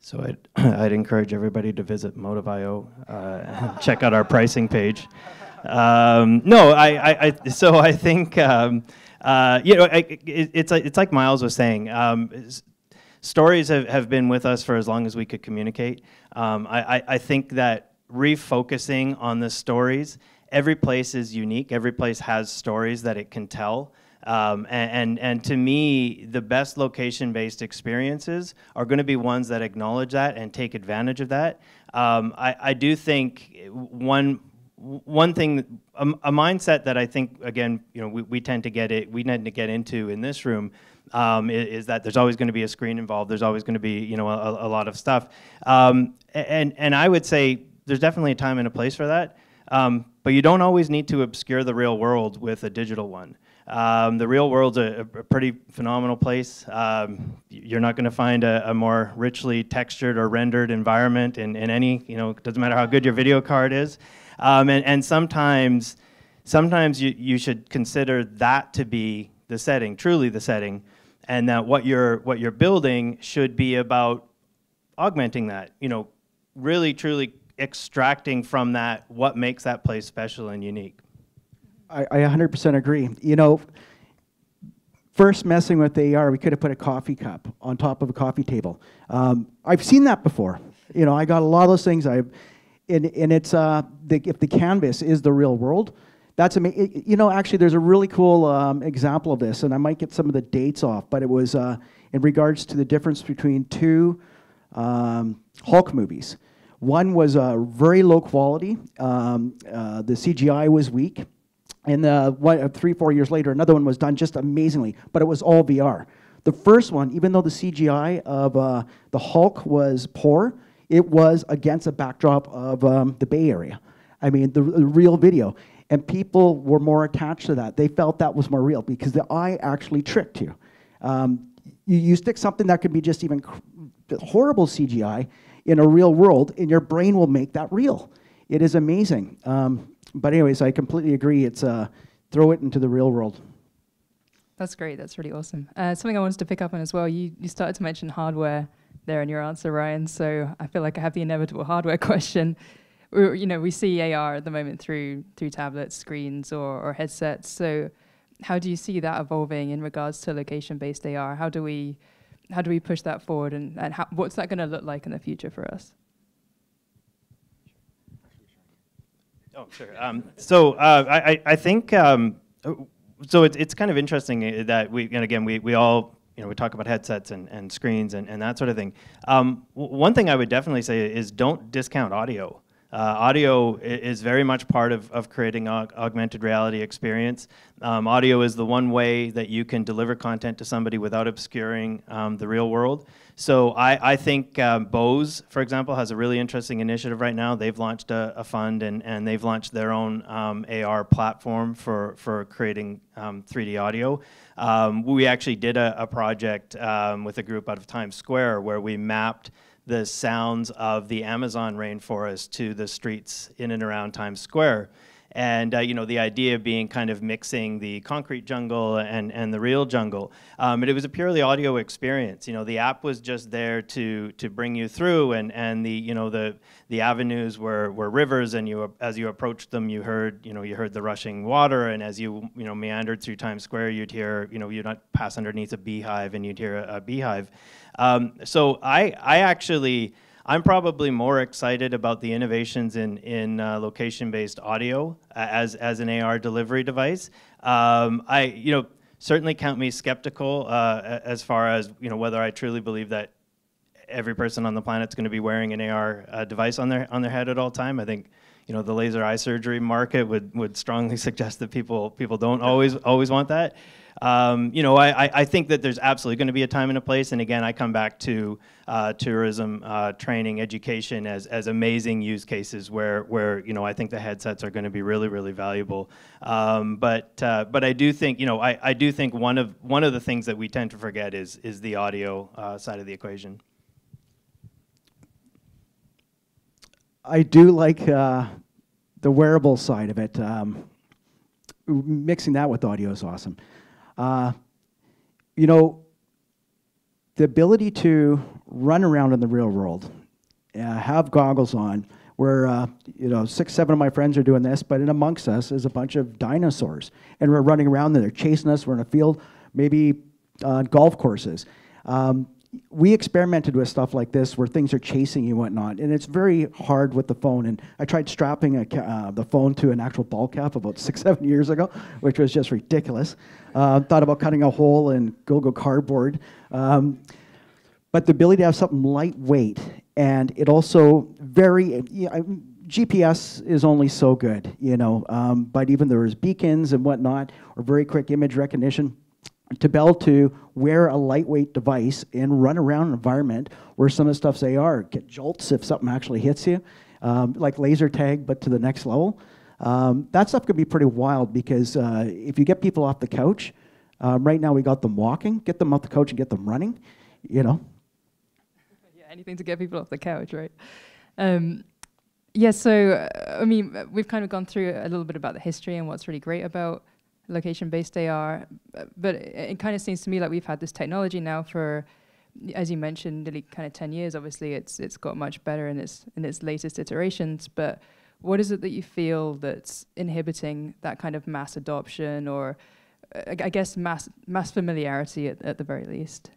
So I'd, I'd encourage everybody to visit Motive.io, uh, check out our pricing page. Um, no, I, I, I, so I think, um, uh, you know, I, it, it's, like, it's like Miles was saying. Um, stories have, have been with us for as long as we could communicate. Um, I, I, think that refocusing on the stories, every place is unique, every place has stories that it can tell. Um, and, and, and, to me, the best location based experiences are going to be ones that acknowledge that and take advantage of that. Um, I, I do think one, one thing, a, a, mindset that I think, again, you know, we, we tend to get it, we tend to get into in this room um, is, is, that there's always going to be a screen involved. There's always going to be, you know, a, a lot of stuff. Um, and, and I would say there's definitely a time and a place for that. Um, but you don't always need to obscure the real world with a digital one. Um, the real world's a, a pretty phenomenal place. Um, you're not going to find a, a, more richly textured or rendered environment in, in any, you know, doesn't matter how good your video card is. Um, and, and sometimes, sometimes you, you should consider that to be the setting, truly the setting, and that what you're, what you're building should be about augmenting that, you know, really truly extracting from that what makes that place special and unique. I, I 100% agree. You know, first messing with the AR, we could have put a coffee cup on top of a coffee table. Um, I've seen that before. You know, I got a lot of those things. I've, and, and it's uh, the, if the canvas is the real world, that's amazing. You know, actually, there's a really cool um, example of this, and I might get some of the dates off, but it was uh, in regards to the difference between two um, Hulk movies. One was uh, very low quality. Um, uh, the CGI was weak and uh, uh, three, four years later, another one was done just amazingly, but it was all VR. The first one, even though the CGI of uh, the Hulk was poor, it was against a backdrop of um, the Bay Area. I mean, the, the, real video. And people were more attached to that. They felt that was more real because the eye actually tricked you. Um, you, you stick something that could be just even horrible CGI in a real world, and your brain will make that real. It is amazing. Um, but anyways, I completely agree. It's uh, throw it into the real world. That's great. That's really awesome. Uh, something I wanted to pick up on as well. You you started to mention hardware there in your answer, Ryan. So I feel like I have the inevitable hardware question. We, you know, we see AR at the moment through through tablets, screens, or, or headsets. So how do you see that evolving in regards to location-based AR? How do we how do we push that forward, and, and how, what's that going to look like in the future for us? Oh, sure. Um, so uh, I, I think um, so. It's, it's kind of interesting uh, that we and again we, we all you know we talk about headsets and, and screens and, and that sort of thing. Um, one thing I would definitely say is don't discount audio. Uh, audio is very much part of, of creating aug augmented reality experience. Um, audio is the one way that you can deliver content to somebody without obscuring um, the real world. So I, I think um, Bose, for example, has a really interesting initiative right now. They've launched a, a fund and, and they've launched their own um, AR platform for, for creating 3D um, audio. Um, we actually did a, a project with a group out of Times Square where we mapped the sounds of the Amazon rainforest to the streets in and around Times Square. And uh, you know, the idea being kind of mixing the concrete jungle and, and the real jungle. Um, but it was a purely audio experience. You know, the app was just there to to bring you through, and, and the you know the the avenues were, were rivers, and you as you approached them, you heard you know you heard the rushing water, and as you you know meandered through Times Square, you'd hear you know you'd not pass underneath a beehive, and you'd hear a, a beehive. Um, so I I actually I'm probably more excited about the innovations in, in uh, location-based audio as, as an AR delivery device. Um, I, you know, certainly count me skeptical uh, as far as, you know, whether I truly believe that every person on the planet is going to be wearing an AR uh, device on their, on their head at all time. I think, you know, the laser eye surgery market would, would strongly suggest that people, people don't always, always want that. Um, you know, I, I think that there's absolutely going to be a time and a place. And again, I come back to uh, tourism, uh, training, education as, as amazing use cases where, where, you know, I think the headsets are going to be really, really valuable. Um, but, uh, but I do think, you know, I, I do think one of, one of the things that we tend to forget is, is the audio uh, side of the equation. I do like uh, the wearable side of it. Um, mixing that with audio is awesome. Uh, you know, the ability to run around in the real world, uh, have goggles on, where uh, you know six, seven of my friends are doing this, but in amongst us is a bunch of dinosaurs, and we're running around and they're chasing us. We're in a field, maybe uh, golf courses. Um, we experimented with stuff like this where things are chasing you and whatnot, and it's very hard with the phone. And I tried strapping a, uh, the phone to an actual ball cap about six, seven years ago, which was just ridiculous. Uh, thought about cutting a hole in Google Cardboard. Um, but the ability to have something lightweight and it also very GPS is only so good, you know. Um, but even there was beacons and whatnot, or very quick image recognition. To be able to wear a lightweight device and run around an environment where some of the stuff's AR, get jolts if something actually hits you, um, like laser tag, but to the next level. Um, that stuff could be pretty wild because uh, if you get people off the couch, um, right now we got them walking, get them off the couch and get them running, you know, Yeah, anything to get people off the couch, right? Um, yeah, so uh, I mean, we've kind of gone through a little bit about the history and what's really great about location-based AR, but it, it kind of seems to me like we've had this technology now for, as you mentioned, nearly kind of 10 years. Obviously, it's it's got much better in its in its latest iterations. But what is it that you feel that's inhibiting that kind of mass adoption, or uh, I guess mass mass familiarity at, at the very least?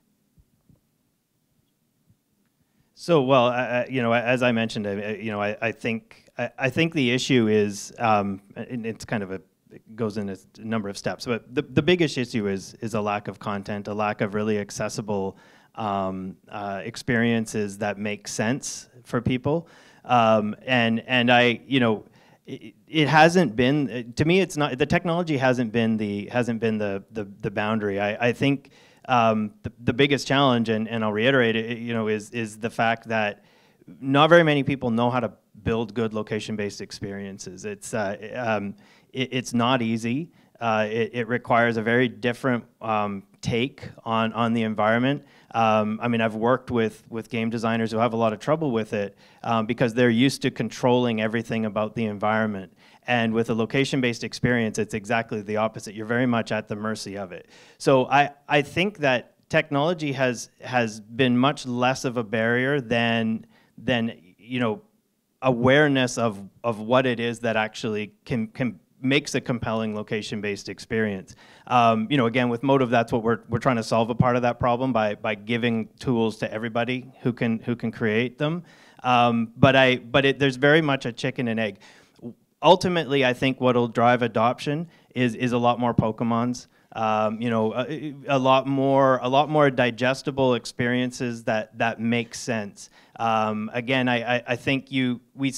So, well, uh, you know, as I mentioned, uh, you know, I, I think I, I, think the issue is, um, it's kind of a it goes in a number of steps, but the, the biggest issue is is a lack of content, a lack of really accessible um, uh, experiences that make sense for people, um, and and I, you know. It, it hasn't been to me. It's not the technology hasn't been the hasn't been the the, the boundary. I, I think um, the, the biggest challenge, and, and I'll reiterate it, you know, is, is the fact that not very many people know how to build good location-based experiences. It's, uh, um, it, it's not easy. Uh, it, it, requires a very different um, take on, on the environment. Um, I mean, I've worked with, with game designers who have a lot of trouble with it um, because they're used to controlling everything about the environment. And with a location-based experience, it's exactly the opposite. You're very much at the mercy of it. So I, I think that technology has has been much less of a barrier than than you know awareness of of what it is that actually can can makes a compelling location-based experience. Um, you know, again, with Motive, that's what we're we're trying to solve a part of that problem by by giving tools to everybody who can who can create them. Um, but I but it, there's very much a chicken and egg ultimately, I think what'll drive adoption is is a lot more Pokemons. Um, you know, a, a, lot more a lot more digestible experiences that that make sense. Um, again, I, I, I think you we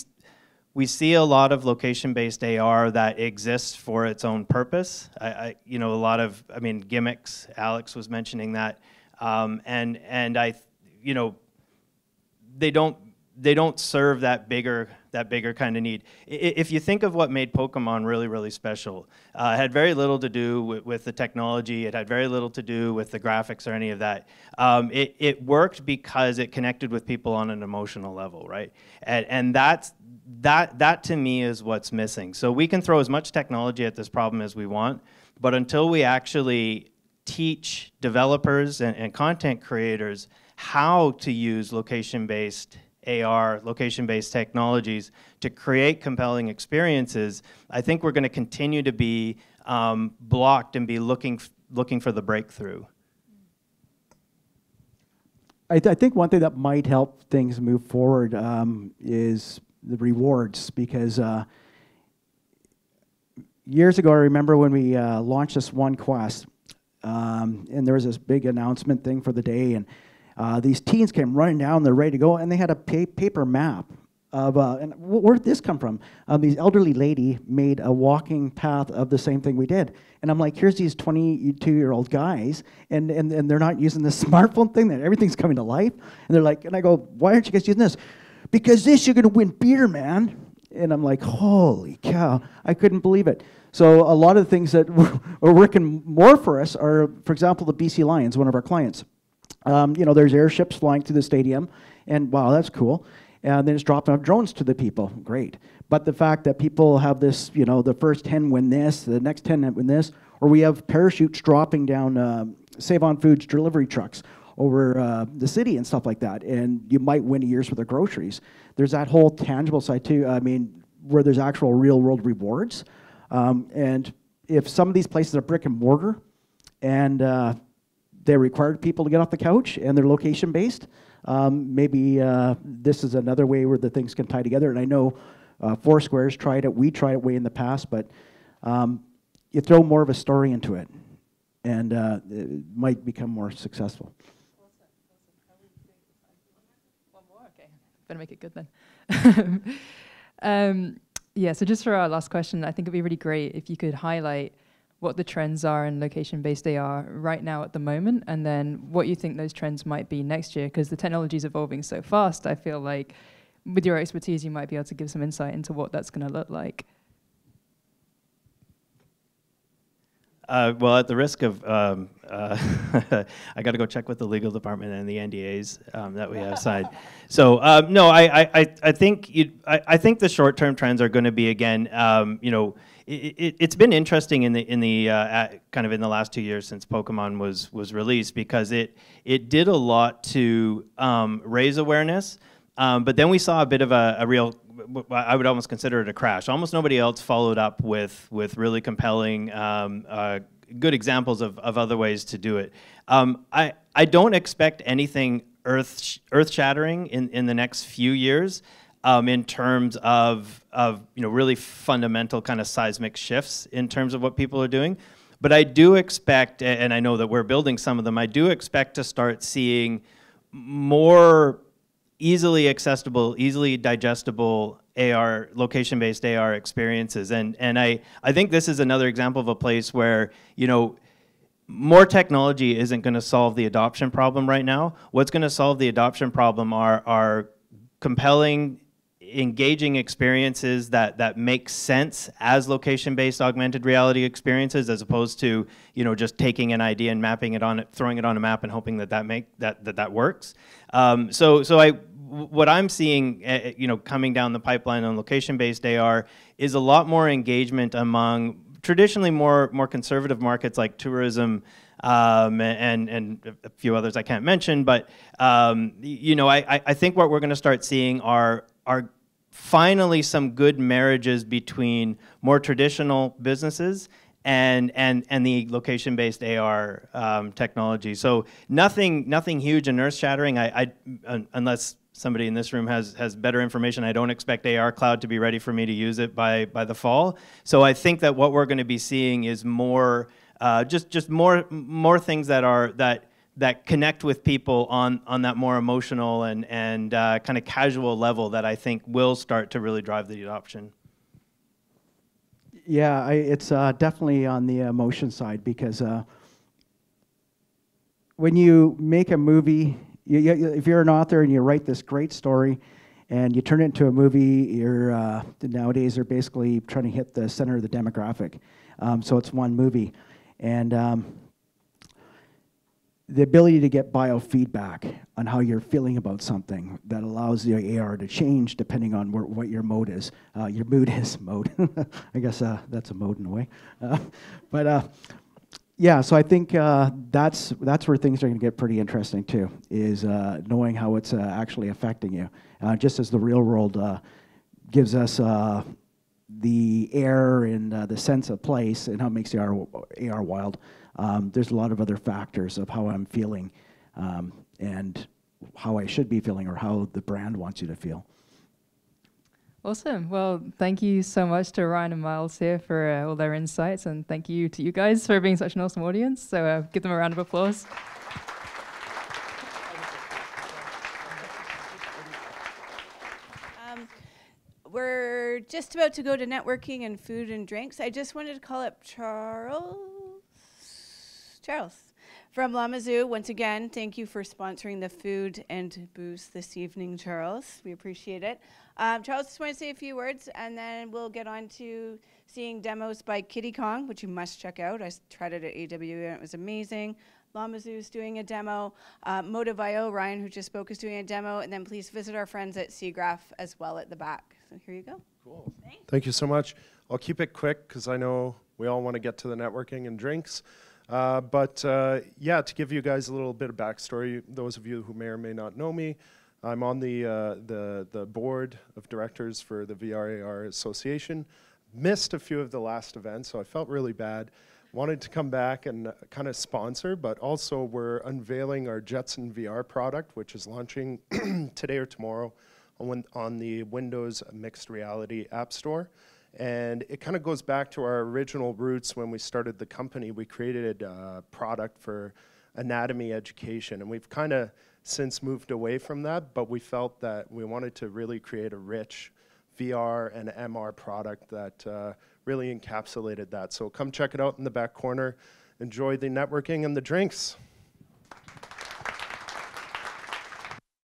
we see a lot of location-based AR that exists for its own purpose. I, I, you know, a lot of, I mean, gimmicks. Alex was mentioning that, um, and and I, you know, they don't they don't serve that bigger that bigger kind of need. If you think of what made Pokemon really, really special, uh, it had very little to do with, with, the technology. It had very little to do with the graphics or any of that. Um, it, it, worked because it connected with people on an emotional level, right? And, and that's, that, that to me is what's missing. So we can throw as much technology at this problem as we want, but until we actually teach developers and, and content creators how to use location-based AR, location-based technologies to create compelling experiences, I think we're going to continue to be um, blocked and be looking, looking for the breakthrough. I, th I, think one thing that might help things move forward um, is the rewards because uh, years ago, I remember when we uh, launched this one quest, um, and there was this big announcement thing for the day, and uh, these teens came running down, they're ready to go, and they had a pa paper map of, uh, and where did this come from? Um, these elderly lady made a walking path of the same thing we did. And I'm like, here's these 22 year old guys, and, and, and they're not using this smartphone thing, that everything's coming to life. And they're like, and I go, why aren't you guys using this? Because this, you're gonna win beer, man. And I'm like, holy cow, I couldn't believe it. So a lot of the things that are working more for us are, for example, the BC Lions, one of our clients. Um, you know, there's airships flying through the stadium, and wow, that's cool. And then it's dropping off drones to the people. Great. But the fact that people have this, you know, the first 10 win this, the next 10 win this, or we have parachutes dropping down um, Save on Foods delivery trucks over uh, the city and stuff like that, and you might win a year's worth of groceries. There's that whole tangible side too. I mean, where there's actual real world rewards. Um, and if some of these places are brick and mortar, and uh, they required people to get off the couch, and they're location based, um, maybe uh, this is another way where the things can tie together. And I know uh, Foursquare's tried it. We tried it way in the past, but um, you throw more of a story into it, and uh, it might become more successful. One more, okay. Better make it good then. um, yeah, so just for our last question, I think it'd be really great if you could highlight what the trends are in location-based AR right now at the moment, and then what you think those trends might be next year, because the technology is evolving so fast. I feel like with your expertise, you might be able to give some insight into what that's going to look like. Uh, well, at the risk of, um, uh, I got to go check with the legal department and the NDAs um, that we have signed. So um, no, I, I, I think you, I, I think the short-term trends are going to be again, um, you know, it, has it, been interesting in the in the uh, kind of in the last two years since Pokemon was was released because it it did a lot to um, raise awareness, um, but then we saw a bit of a, a real I would almost consider it a crash. Almost nobody else followed up with with really compelling, um, uh, good examples of, of other ways to do it. Um, I I don't expect anything earth sh earth shattering in in the next few years. Um, in terms of of you know really fundamental kind of seismic shifts in terms of what people are doing, but I do expect, and I know that we're building some of them. I do expect to start seeing more easily accessible, easily digestible AR location-based AR experiences. And and I I think this is another example of a place where you know more technology isn't going to solve the adoption problem right now. What's going to solve the adoption problem are are compelling engaging experiences that that make sense as location-based augmented reality experiences as opposed to you know just taking an idea and mapping it on it throwing it on a map and hoping that that make that that, that works um, so so I what I'm seeing, uh, you know, coming down the pipeline on location-based AR is a lot more engagement among traditionally more more conservative markets like tourism um, and and a few others I can't mention. But um, you know, I I think what we're going to start seeing are are finally some good marriages between more traditional businesses and and and the location-based AR um, technology. So nothing nothing huge and earth-shattering. I, I unless somebody in this room has has better information. I don't expect AR Cloud to be ready for me to use it by by the fall. So I think that what we're going to be seeing is more uh, just just more more things that are that that connect with people on on that more emotional and and uh, kind of casual level that I think will start to really drive the adoption. Yeah, I, it's uh, definitely on the emotion side because uh, when you make a movie you, you, if you're an author and you write this great story and you turn it into a movie, you're uh, nowadays they're basically trying to hit the center of the demographic. Um, so it's one movie, and um, the ability to get biofeedback on how you're feeling about something that allows the AR to change depending on what your mode is. Uh, your mood is mode. I guess uh, that's a mode in a way. Uh, but uh, yeah, so I think uh, that's that's where things are going to get pretty interesting too. Is uh, knowing how it's uh, actually affecting you, uh, just as the real world uh, gives us uh, the air and the sense of place and how it makes the AR, AR wild. Um, there's a lot of other factors of how I'm feeling um, and how I should be feeling or how the brand wants you to feel. Awesome. Well, thank you so much to Ryan and Miles here for uh, all their insights, and thank you to you guys for being such an awesome audience. So uh, give them a round of applause. Um, we're just about to go to networking and food and drinks. I just wanted to call up Charles. Charles from LlamaZOO. Once again, thank you for sponsoring the food and booze this evening, Charles. We appreciate it. Um, Charles, just want to say a few words, and then we'll get on to seeing demos by Kitty Kong, which you must check out. I tried it at AW, and it was amazing. LlamaZOO's doing a demo. Uh, Motive.io, Ryan, who just spoke, is doing a demo. And then please visit our friends at SIGGRAPH as well at the back. So here you go. Cool. Thanks. Thank you so much. I'll keep it quick because I know we all want to get to the networking and drinks. Uh, but uh, yeah, to give you guys a little bit of backstory, those of you who may or may not know me, I'm on the, uh, the, the board of directors for the VRAR Association. Missed a few of the last events, so I felt really bad. Wanted to come back and uh, kind of sponsor, but also we're unveiling our Jetson VR product, which is launching today or tomorrow on, on the Windows Mixed Reality App Store. And it kind of goes back to our original roots when we started the company. We created a product for anatomy education, and we've kind of since moved away from that, but we felt that we wanted to really create a rich VR and MR product that uh, really encapsulated that. So come check it out in the back corner. Enjoy the networking and the drinks.